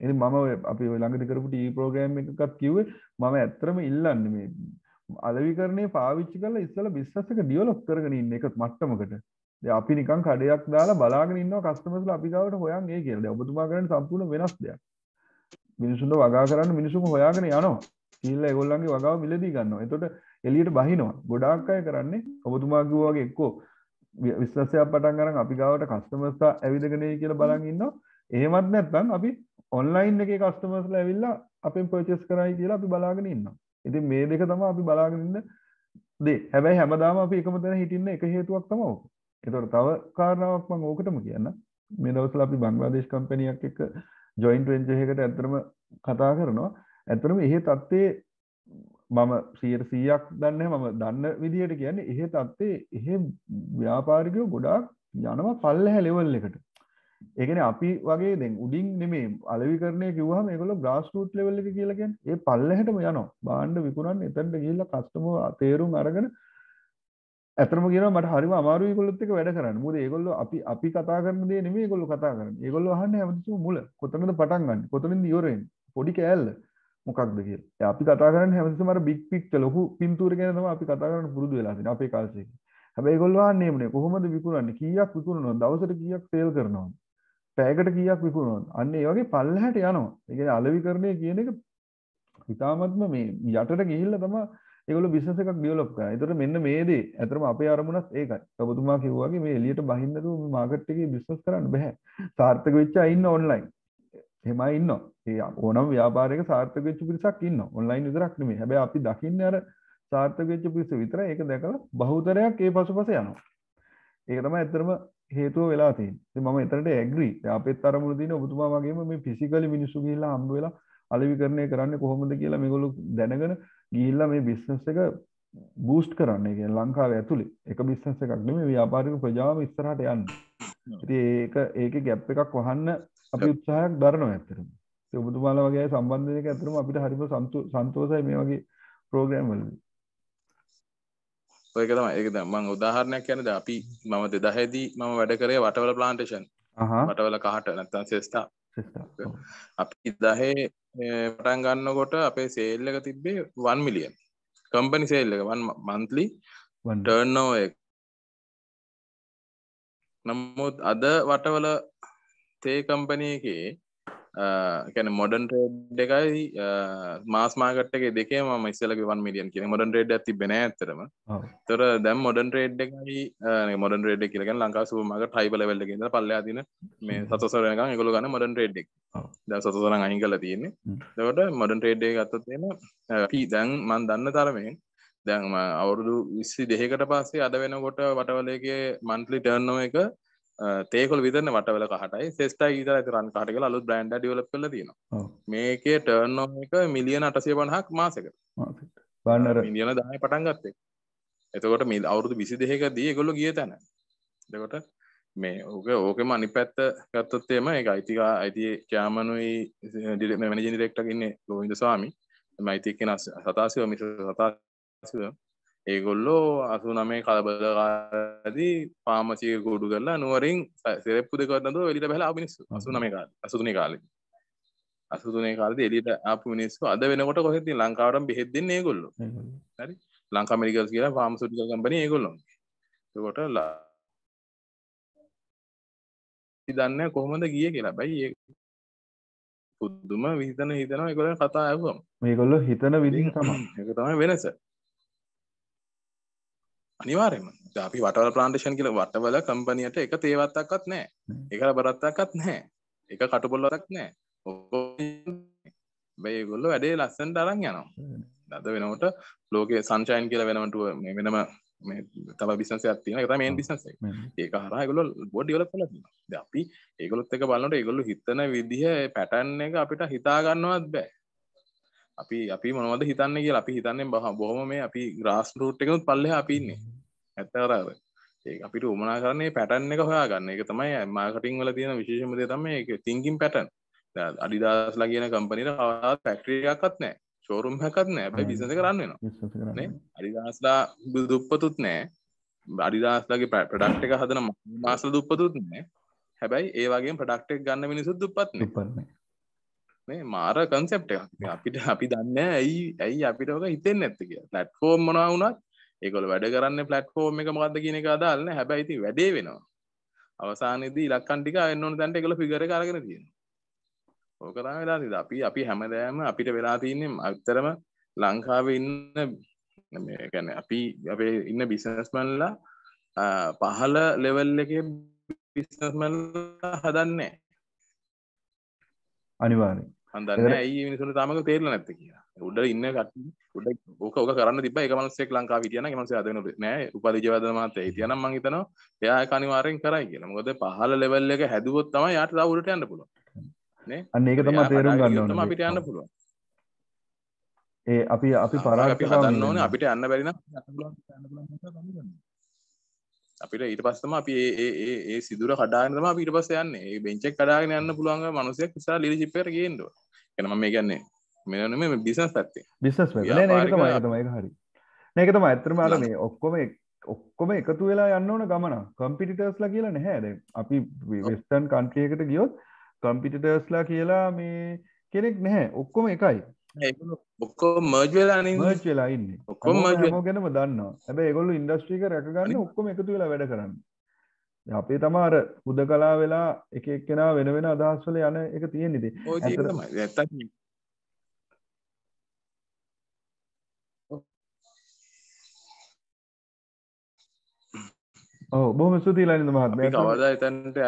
ඉතින් මම අපි ඔය ළඟදී කරපු ටී ප්‍රෝග්‍රෑම් එකකත් කිව්වේ මම ඇත්තටම ඉල්ලන්නේ මේ අලවිකරණය පාවිච්චි කරලා ඉස්සෙල්ලා බිස්නස් එක ඩෙවලොප් කරගෙන ඉන්න එක මට්ටමකට. දැන් අපි නිකන් කඩයක් දාලා බලාගෙන ඉන්නවා කස්ටමර්ස්ලා අපි ගාවට හොයන් ඒ කියලා. දැන් ඔබතුමා කරන්නේ සම්පූර්ණ වෙනස් දෙයක්. මිනිසුන්ට වගා කරන්න මිනිසුම හොයාගෙන යනවා. කියලා ඒගොල්ලන්ගේ වගාව මිලදී ගන්නවා. එතකොට එළියට බහිනවා. ගොඩාක් අය කරන්නේ ඔබතුමා කිව්වා වගේ එක්කෝ විශ්වාසයක් පටන් අරන් අපි ගාවට කස්ටමර්ස්ලා ඇවිදගෙන එයි කියලා බලන් ඉන්නවා. එහෙමත් නැත්නම් අපි ඔන්ලයින් එකේ කස්ටමර්ස්ලා ඇවිල්ලා අපෙන් පර්චේස් කරයි කියලා අපි බලාගෙන ඉන්නවා. ඉතින් මේ දෙක තමයි අපි බලාගෙන ඉන්න දේ. හැබැයි හැමදාම අපි එකම තැන හිටින්න එක හේතුවක් තමයි ඕක. ඒතකොට තව කාරණාවක් මම ඕකටම කියන්න. මේ දවස්වල අපි බංග්ලාදේශ කම්පැනියක් එක්ක ජොයින්ට් වෙන්චර් එකකට ඇත්තටම කතා කරනවා. ඇත්තටම එහෙ තත්ත්වයේ මම 100ක් දන්නේ මම දන්න විදිහට කියන්නේ එහෙ තත්ත්වයේ එහෙ ව්‍යාපාරිකයෝ ගොඩාක් යනවා පල්ලෙහැ ලෙවල් එකට. ඒ කියන්නේ අපි වගේ දැන් උඩින් නෙමේ අලෙවිකරණය කිව්වහම මේගොල්ලෝ ග්‍රාස් රූට් ලෙවල් එක කියලා කියන්නේ ඒ පල්ලෙහැටම යනවා. භාණ්ඩ විකුණන්න එතනට ගිහිල්ලා කස්ටමර් තේරුම් අරගෙන ඇත්තම කියනවා මට හරිම අමාරුයි ඒගොල්ලොත් එක්ක වැඩ කරන්න. මොකද ඒගොල්ලෝ අපි අපි කතා කරන දේ නෙමෙයි ඒගොල්ලෝ කතා කරන්නේ. ඒගොල්ලෝ අහන්නේ හැමතිස්සෙම මුල. කොතනද පටන් ගන්න? කොතනින්ද ඉවර වෙන්නේ? පොඩි කෑල්ල මොකක්ද කියලා. අපි කතා කරන්නේ හැමතිස්සෙම අර බිග් පික්චර් ලොකු පින්තූර ගැන තමයි අපි කතා කරන්න පුරුදු වෙලා තියෙන්නේ අපේ කාලේ. හැබැයි ඒගොල්ලෝ අහන්නේ නෙමෙයි කොහොමද විකුණන්නේ? කීයක් විකුණනවද? දවසට කීයක් සේල් කරනවද? පැයකට කීයක් විකුණනවද? අන්න ඒ වගේ පල්ලහැට යනවා. ඒ කියන්නේ අලෙවිකරණය කියන එක ඉතාමත්ම මේ යටට ගිහිල්ලා තමයි ඒගොල්ලෝ බිස්නස් එකක් ඩෙවලොප් කරනවා. ඒතර මෙන්න මේ දේ ඇත්තටම අපේ අරමුණත් ඒකයි. ඔබතුමා කිව්වා වගේ මේ එළියට බහින්න නැතුව මේ මාකට් එකේ බිස්නස් කරන්න බෑ. සාර්ථක වෙච්ච අය ඉන්න ඔන්ලයින්. එහෙමයි ඉන්නවා. ඒ ඕනම ව්‍යාපාරයක සාර්ථක වෙච්ච පිරිසක් ඉන්නවා. ඔන්ලයින් විතරක් නෙමෙයි. හැබැයි අපි දකින්නේ අර සාර්ථක වෙච්ච පිරිස විතරයි. ඒක දැකලා බහුතරයක් ඒ පසුපස යනවා. ඒක තමයි ඇත්තටම හේතුව වෙලා තියෙන්නේ. ඉතින් මම එතනට ඇග්‍රී. අපේත් අරමුණ තියෙන ඔබතුමා වගේම මේ ෆිසිකලි මිනිස්සු ගිහිල්ලා හම්බ වෙලා අලෙවිකරණය කරන්නේ කොහොමද කියලා මේගොල්ලෝ දැනගෙන ගිහිල්ලා මේ බිස්නස් එක බූස්ට් කරන්න. කියන්නේ ලංකාවේ ඇතුලේ එක බිස්නස් එකක් නෙමෙයි ව්‍යාපාරික ප්‍රජාවම ඉස්සරහට යන්න. ඒක ඒකේ ગેප් එකක් වහන්න අපි උත්සාහයක් දරනවා ඇත්තටම. ඒ ඔබතුමාලා වගේ අය සම්බන්ධ වෙන එක ඇත්තටම අපිට හරිම සන්තෝෂයි මේ වගේ ප්‍රෝග්‍රෑම් වලදී. ඒක තමයි ඒක දැන් මම උදාහරණයක් කියන්නේ දැන් අපි මම 2010 දී මම වැඩ කරේ වටවල ප්ලාන්ටේෂන් වටවල කහට නැත්තම් සෙස්ටා [laughs] අපි 10 පටන් ගන්නකොට අපේ සේල් එක තිබ්බේ 1 මිලියන් කම්පනි සේල් එක 1 මන්ත්ලි ටර්න්ஓවර් එක. නමුත් අද වටවල තේ කම්පනී කැන මොඩන් ට්‍රේඩ් එකයි මාස් මාගට් එක දෙකේ ම ඉස්සලක වන් මිලියන් කියන මොඩන් ට්‍රේඩ් ඇති බෙන ඇතරම තොර දැම් මොඩන් ට්‍රේඩ් එකයි මොඩන් ට්‍රේඩ් කියලග ලංකා සූමග ටයිබල වෙල්ල ගෙන පල්ල තින මේ සතසරක ගොල ගන්න මොඩන් ට්‍රේඩ් එක. ද සතසරන් අහි කල තියෙන්නේ. දවට මොඩන් ට්‍රේඩ් එක ගත්ත තියෙන පී දැන් මන් දන්න තරමෙන් දැන්ම අවුරුදු විස්සි දෙහකට පස්සේ අද වෙනකොට වටවලගේ මන්ටලි ටර්නෝ එක තේකොල් විතරන වටවල කහටයි සෙස්ට ඊතර ඇති රන් කටක අලු බ්‍රන්ඩ ඩියලප් කල තියෙනවා. මේකේ ටර්නෝ එක මිලියන අටසේ පණහක් මාසක බන්නර මිලියන දාය පටන් ගත්තේ. එතකොට මිල් අවුරුදු විසි දෙක දී ගොල්ල ගිය තැන. දෙකොට මේ ඕක ඕකම අනි පැත්ත ගත්තොත්තේම එක අයිතික අයිති චාමනුයි මැනජි ඩෙක්ටගන්නේ ලෝහිද ස්වාමි. මයිතික්කෙන සතාසිව මිස සතාසිව ඒගොල්ලෝ අසු නමේ කලබලකාදී පාමචිය ගෝඩු කරලා නුවරින් සෙරප්පු දෙකවන්නද එලිට බැල මිනිස්සු. අසු නම කාල. අසුතුනේ කාලෙ. අසුතුනේ කාලද එලිට අප මිනිස්සු අද වෙනකොට කොහෙති ලංකාවටම් බෙහෙදන්නේ ඒගොල්ලු. හරි? ලංකා මරිකල් කියලා පාමසුටික කම්පන ඒගොල්ලො. කොට ලා දන්න කොහොමද ගිය කියලා. බයි පුද්දුම විහිතන හිතනවා එකොල කතා ඇවම් මේගොල්ල හිතන විදි තම එක තමයි වෙනස අනිවාර්යයෙන්ම අපි වටවල ප්ලාන්ටේෂන් කියලා වටවල කම්පැනියට එක තේවත්තක්වත් නැහැ. ඒකල බරත්තක්වත් නැහැ. එක කටුපොල්ලක් නැහැ. මේ ඒගොල්ලෝ වැඩේ ලස්සනට අරන් යනවා. අද වෙනකොට ලෝකේ සන්ෂයින් කියලා වෙනමට මේ වෙනම මේ තව බිස්නස් තමයි මේන් බිස්නස්. ඒක හරහා ඒගොල්ලෝ බොඩ් ඩෙවලොප් කරලා තියෙනවා. දැන් අපි ඒගොල්ලොත් එක බලනකොට ඒගොල්ලෝ හිතන විදිහ පැටර්න් එක අපිට හිතා ගන්නවත් බෑ. අපි අපි මොනවද හිතන්න කියලා? අපි හිතන්නේ බොහොම මේ අපි ග්‍රාස් රූට් එකනුත් පල්ලෙහා අපි ඉන්නේ. ඇත්ත කරාද ඒක අපිට උමනා කරන්නේ පැටර්න් එක හොයාගන්න. ඒක තමයි මාර්කටිං වල තියෙන විශේෂම දේ තමයි ඒක තින්කින් පැටර්න් අඩිදාස්ලා කියන කම්පැනිට කවදාවත් ෆැක්ටරි එකක්වත් නැහැ. ෂෝරූම් එකක්වත් නැහැ. හැබැයි බිස්නස් එක රන් වෙනවා. නේ? අඩිදාස්ලා දුප්පතුත් නැහැ. අඩිදාස්ලාගේ ප්‍රොඩක්ට් එක හදන මාස්ලා දුප්පතුත් නැහැ. හැබැයි ඒ වගේම ප්‍රොඩක්ට් එක ගන්න මිනිස්සුත් දුප්පත් නේ මේ මාර කන්සෙප්ට අපිට අපි දන්න ඇයි ඇයි අපිට ඕක හිතෙන් නැත්ත කිය පලට්ෆෝර්ම් මොනා වුණත් ඒකොල වැඩ කරන්න පලට්ෆෝර්ම් එක මොකක්ද කියන එක අදාලන හැබැයි ඉතින් වැඩේ වෙනවා. අවසානයේදී ඉලක්කම් ටික එන්න ඕන තැනට ඒගොල්ලෝ ෆිගර් එක අරගෙන තියෙනවා. ඕක තමයි වෙලා තියෙන්නේ. අපි අපි හැමදාම අපිට වෙලා තියෙන්නේ අත්‍තරම ලංකාවේ ඉන්න මේ කියන්නේ අපි අපේ ඉන්න බිස්නස්මන්ලා පහළ ලෙවල් එකේ බිස්නස්මන්ලා හදන්නේ අනිවාර්යෙන් හන්දන්න ඇයි මිනිසුන් තාමක තේරලා නැත්ද කියලා. උඩ ඉන්න කට්ටිය උඩ ඕක ඕක කරන්න තිබ්බා. එක මිනිස්සෙක් ලංකාවේ හිටියනම් ඒ මිනිස්සයා අද වෙනකොට නෑ. උපාධිජයවද මාතේ හිටියනම් මං හිතනවා එයා ඒක අනිවාර්යෙන් කරයි කියලා. මොකද පහළ ලෙවල් එක හැදුවොත් තමයි යාට උඩට යන්න පුළුවන්. නේ? අන්න ඒක තමයි තේරුම් ගන්න අපිට යන්න පුළුවන්. ඒ අපි අපි පරාජය අපි හදන්න ඕනේ අපිට යන්න බැරි නම් යන්න පුළුවන් යන්න පුළුවන් අපිට ඊට පස්සම අපි ඒ සිදුර කඩාගෙන තමයි අපි ඊට පස්සේ යන්නේ. ඒ බෙන්ච් එක කඩාගෙන යන්න පුළුවන් ලීඩර්ෂිප් එකට ගේන්න ඕන. එන මම මේ කියන්නේ මෙන්න මේ බිස්නස් පැත්තේ. ඒක හරි. නෑ ඒක තමයි ඇත්තටම අර මේ ඔක්කොම ඔක්කොම එකතු වෙලා යන්න ඕන ගමන. කම්පිටිටර්ස්ලා කියලා නැහැ. දැන් අපි වෙස්ටර්න් කන්ට්‍රි එකට ගියොත් කම්පිටිටර්ස්ලා කියලා මේ කෙනෙක් නැහැ. ඔක්කොම එකයි. ඔක්කො මර්ජ් වෙලා මර්ජ් වෙලා ඉන්නේ. ඔක්කොම ගැනම දන්නවා. හැබැයි ඒගොල්ලෝ ඉන්ඩස්ට්‍රි එක රැකගන්න ඔක්කොම එකතු වෙලා වැඩ කරන්න. අපේ තමා අර හුද කලා වෙලා එක එක්කෙනා වෙන වෙන අදහස් වල යන එක තියෙන ඉතින්. ඔව් බොහොම ස්තුතියි ලනින්ද මහත්මයා. කවදා එතනට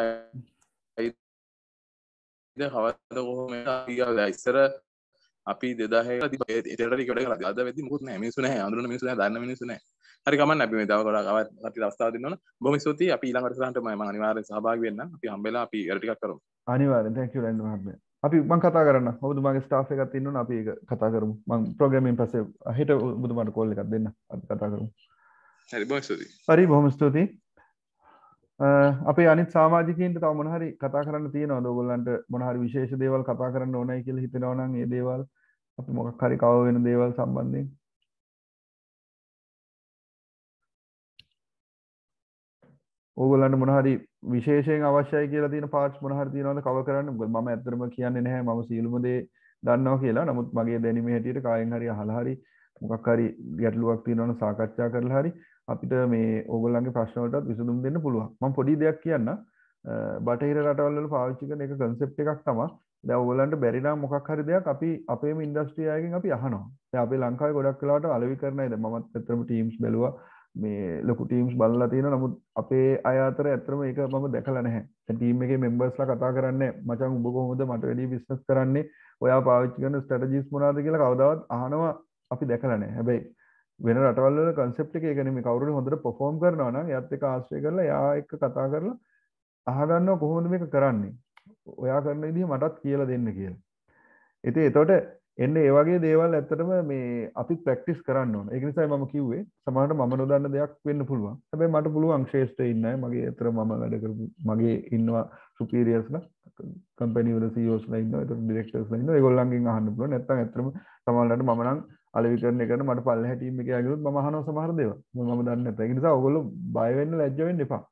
කවද කොහොම ඉස්සර අපි දෙදාහ කට අද වෙති මුත් මිනිසු නෑ අඳුරන මිනිසු දන්න මිනිසු නෑ හරි කමන් අපි දව කොට ට අවස්ථාව දෙන්නන බොම ස්තුති අපි ඊළඟට සහන්ට ම අනිවාර සහභාග වෙන්න. අපි හම්බෙලා අපි රටික් කරු අනිවාරෙන් තැක ම අපි මං කතා කරන්න. හොදු මගේ ස්ටාෆ එකත් ඉන්න අපි කතා කරු මං ප්‍රගමින් පස හිට බුදුමට කොල්ල එකක් දෙන්න. අපි කතා කරු හරි බොහොම ස්තුතියි අපේ අනිත් සාමාජිකන්ට තව මොනහරි කතා කරන්න තියෙන දොගොල්ලන්ට මොනහරි විශේෂ දේවල් කතා කරන්න ඕනයි කියල හිතනවනම් ඒ දේවල් අපි මොකක් හරි කව වෙන දේවල් සම්බන්ධයෙන්. ඕගොල්ලන්ට මොනහරි විශේෂයෙන් අවශ්‍යයි කියලා තියෙන පාර්ට්ස් මොනහරි තියෙනවද කව කරන්න? මම ඇත්තටම කියන්නේ නැහැ. මම සියලුම දේ දන්නවා කියලා. නමුත් මගේ දැනීම හැටියට කායෙන් හරි අහලා හරි මොකක් හරි ගැටලුවක් තියෙනවනම් සාකච්ඡා කරලා හරි අපිට මේ ඕගොල්ලන්ගේ ප්‍රශ්නවලටත් විසඳුම් දෙන්න පුළුවන් මම පොඩි දෙයක් කියන්න බටහිර රටවල් වල පාවිච්චි කරන එක කන්සෙප්ට් එකක් තමයි දැන් ඔයගොල්ලන්ට බැරි නම් මොකක් හරි දෙයක් අපි අපේම ඉන්ඩස්ට්‍රි අයගෙන් අපි අහනවා. දැන් අපේ ලංකාවේ ගොඩක් වෙලාවට අලෙවි කරනයි දැන් මමත් ඇත්තටම ටීම්ස් බැලුවා. මේ ලොකු ටීම්ස් බලලා තියෙනවා. නමුත් අපේ අය අතර ඇත්තටම ඒක මම දැකලා නැහැ. දැන් ටීම් එකේ මෙම්බර්ස්ලා කතා කරන්නේ මචං උඹ කොහොමද මට වැඩි බිස්නස් කරන්නේ? ඔයා පාවිච්චි කරන ස්ට්‍රැටජිස් මොනවද කියලා කවදාවත් අහනවා අපි දැකලා නැහැ. හැබැයි වෙන රටවල් වල කන්සෙප්ට් එක ඒ කියන්නේ කවුරු හොඳට පර්ෆෝම් කරනවා නම් එයාත් එක්ක ආශ්‍රය කරලා එයා එක්ක කතා කරලා අහගන්නවා කොහොමද මේක කරන්නේ ඔයා කරන විදිහ මටත් කියලා දෙන්න කියලා. ඉතින් එතකොට එන්න ඒ වගේ දේවල් ඇත්තටම මේ අපි ප්‍රැක්ටිස් කරන්න ඕන. ඒක නිසා මම කිව්වේ සමහරට මම නොදන්න දෙයක් වෙන්න පුළුවන්. හැබැයි මට පුළුවන් ශ්‍රේෂ්ඨ ඉන්න අය මගේ අතර මම වැඩ කරපු මගේ ඉන්නවා සුපීරියර්ස්ලා කම්පැනි වල CEOs ලා ඉන්නවා. ඒතර ඩිරෙක්ටර්ස් ලා ඉන්නවා. ඒගොල්ලන්ගෙන් අහන්න පුළුවන්. නැත්නම් ඇත්තටම සමහරවිට මම නම් අලෙවිකරණ එකට මට පල්ලෙහා ටීම් එකේ ආගියොත් මම අහනවා සමහර දේවල්. මම දන්නේ නැත්නම්. ඒ නිසා ඔයගොල්ලෝ බය වෙන්න ලැජ්ජ වෙන්න එපා.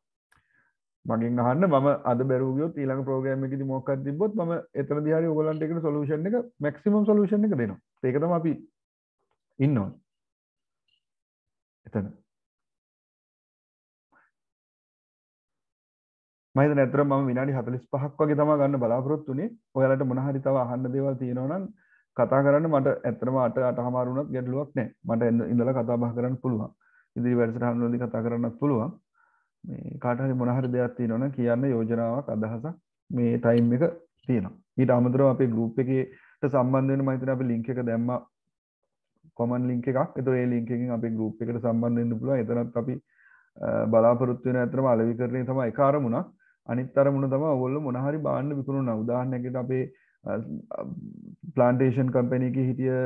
මගින් අහන්න මම අද බැරුගියොත් ඊළඟ ප්‍රෝග්‍රෑම් එකේදී මොකක්ද තිබ්බොත් මම එතනදී හරි ඔයගොල්ලන්ට ඒකට සොලියුෂන් එක මැක්සිමම් සොලියුෂන් එක දෙනවා. ඒක තමයි අපි ඉන්න ඕනේ. එතන. මම හිතන්නේ අතර මම විනාඩි 45ක් වගේ තමයි ගන්න බලාපොරොත්තු වෙන්නේ. ඔයාලට මොන හරි තව අහන්න දේවල් තියෙනවා නම් කතා කරන්න මට ඇත්තටම 8 8මාරු වුණත් ගැටලුවක් නැහැ. මට ඉඳලා කතා බහ කරන්න පුළුවන්. ඉදිරි වැඩසටහන් වලදී කතා කරන්නත් පුළුවන්. මේ කාට හරි මොන හරි දෙයක් තියෙනවා නම් කියන්න යෝජනාවක් අදහසක් මේ ටයිම් එක තියෙනවා. ඊට අමතරව අපේ ගෲප් එකේට සම්බන්ධ වෙන්න මම හිතන්නේ අපි ලින්ක් එක දැම්මා කොමන් ලින්ක් එකක්. ඒතකොට ඒ ලින්ක් එකෙන් අපේ ගෲප් එකට සම්බන්ධ වෙන්න පුළුවන්. එතනත් අපි බලාපොරොත්තු වෙන ඇත්තටම අලෙවිකරණය තමයි එක අරමුණක්. අනිත් අරමුණ තමයි ඔයගොල්ලෝ මොන හරි බාන්න විකුණනවා. උදාහරණයකට අපේ ප්ලාන්ටේෂන් කම්පැනි එකේ හිටිය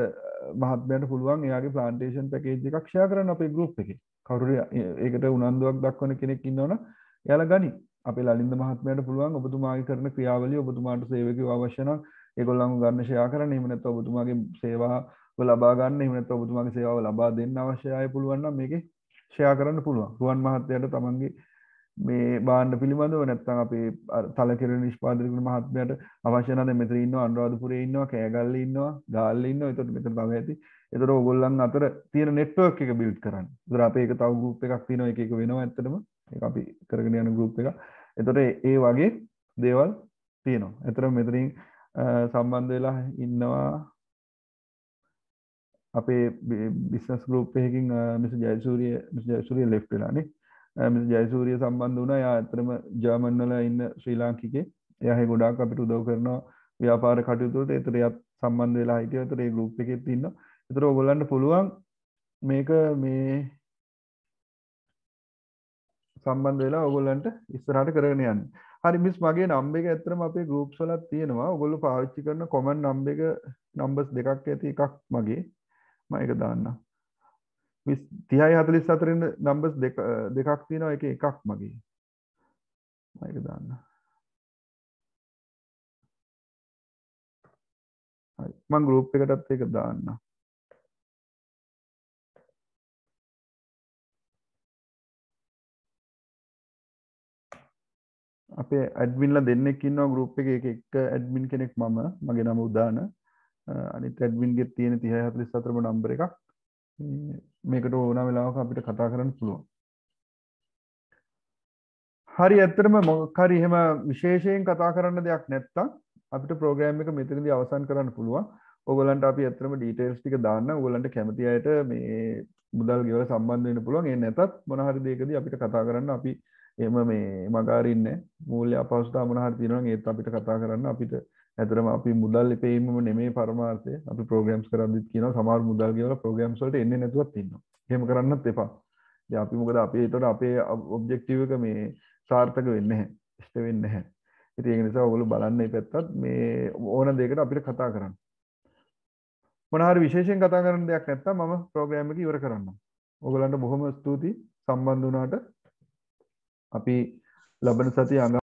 මහත්මයාට පුළුවන් එයාගේ ප්ලාන්ටේෂන් පැකේජ් එකක් ෂෙයා කරන්න අපේ ගෲප් එකේ. කවුරු ඒකට උනන්දුවක් දක්වන කෙනෙක් ඉන්නවනම් එයාලා ගනි. අපේ ලලින්ද මහත්මයාට පුළුවන් ඔබතුමාගේ කරන ක්‍රියාවලිය ඔබතුමාට සේවකයෝ අවශ්‍ය නම් ඒගොල්ලන්ව ගන්න ෂෙයා කරන්න. එහෙම නැත්නම් ඔබතුමාගේ සේවාව ලබා ගන්න. එහෙම නැත්නම් ඔබතුමාගේ සේවාව ලබා දෙන්න අවශ්‍ය අය පුළුවන් නම් මේකේ ෂෙයා කරන්න පුළුවන්. රුවන් මහත්තයාට තමන්ගේ මේ බාණ්ඩ පිළිබඳව නැත්තම් අපේ තලකිර නිෂ්පාදක මහත්මයාට අවශ්‍ය නම් මෙතන ඉන්නවා අනුරාධපුරේ ඉන්නවා කෑගල්ලේ ඉන්නවා ගාල්ලේ ඉන්නවා එතකොට මෙතන තව ඇති එතකොට ඕගොල්ලන් අතර තියෙන නෙට්වර්ක් එක බිල්ඩ් කරන්න. ඒතර අපේ එක තව ගෲප් එකක් තියෙනවා එක එක වෙනවා ඇත්තටම. ඒක අපි කරගෙන යන ගෲප් එකක්. එතකොට ඒ වගේ දේවල් තියෙනවා. එතකොට මෙතනින් සම්බන්ධ වෙලා ඉන්නවා අපේ බිස්නස් ගෲප් එකකින් miss Jayasuriya miss Jayasuriya left වෙලානේ. Miss Jayasuriya සම්බන්ධ වුණා. එයා ඇත්තටම ජර්මන් වල ඉන්න ශ්‍රී ලාංකිකේ. එයා හේ ගොඩාක් අපිට උදව් කරනවා ව්‍යාපාර කටයුතු වලට. ඒතර එයාත් සම්බන්ධ වෙලා හිටියා. ඒතර ඒ ගෲප් එකෙත් ඉන්නවා. ඒතර ඔයගොල්ලන්ට පුළුවන් මේක මේ සම්බන්ධ වෙලා ඔයගොල්ලන්ට ඉස්සරහට කරගෙන යන්න. හරි මිස් මගේ නම්බර එක ඇත්තටම අපේ ගෲප්ස් වලත් තියෙනවා. ඔයගොල්ලෝ පාවිච්චි කරන කොමන් නම්බර එක නම්බර්ස් දෙකක් ඇති එකක් මගේ. මම ඒක දාන්නම්. මිස් 30යි 44 නම්බර්ස් දෙක දෙකක් තියෙනවා ඒකේ එකක් මගේ. මම ඒක දාන්නම්. හරි මම ගෲප් එකටත් ඒක දාන්නම්. අපේ ඇඩ්මින්ලා දෙන්නෙක් ඉන්නවා ගෲප් එකේ එක එක ඇඩ්මින් කෙනෙක් මම මගේ නම උදාන අනිත් ඇඩ්මින්ගේ තියෙන 30 44ම නම්බර එකක් මේකට ඕන වෙලාවක අපිට කතා කරන්න පුළුවන්. හරි ඇත්තටම මොකක් හරි එහෙම විශේෂයෙන් කතා කරන්න දෙයක් නැත්තම් අපිට ප්‍රෝග්‍රෑම් එක මෙතනදී අවසන් කරන්න පුළුවන්. ඔයගලන්ට අපි ඇත්තටම ඩීටේල්ස් ටික දාන්න ඔයගලන්ට කැමති අයට මේ මුදල් ගෙවල සම්බන්ධ වෙන්න පුළුවන්. ඒ නැතත් මොන හරි දෙයකදී අපිට කතා කරන්න. අපි එම මේ මගාරන්න මූල්‍ය අපවස්ථා මනහර තිරන ඒත් අපිට කතා කරන්න. අපිට ඇතරම අපි මුදල් එපේම නෙමේ පරමාර්තය අපි ප්‍රෝග්‍රම්ස් කරදත් කියන සමාර මුදල් කියල ප්‍රෝග්‍රම්ස්වලට එන්න නැතුවත් ඉන්න හෙම කරන්නත් එපා. අපි මොකද අපේ තොට අපේ ඔබ්ජෙක්ටීවක මේ සාර්ථක වෙන්න හැ ස්ට වෙන්න හැ ඉති ඒ නිසා ඔගොලු බලන්න පැත්තත් මේ ඕන දෙකට අපිට කතා කරන්න. මොනහරි විශේෂයෙන් කතා කරන්න දෙයක් නැත්තා මම ප්‍රෝග්‍රෑම එක ඉවර කරන්න ඔගලන්ට බොහොම ස්තුති සම්බන්ධනාට අපි ලබන සති අඟ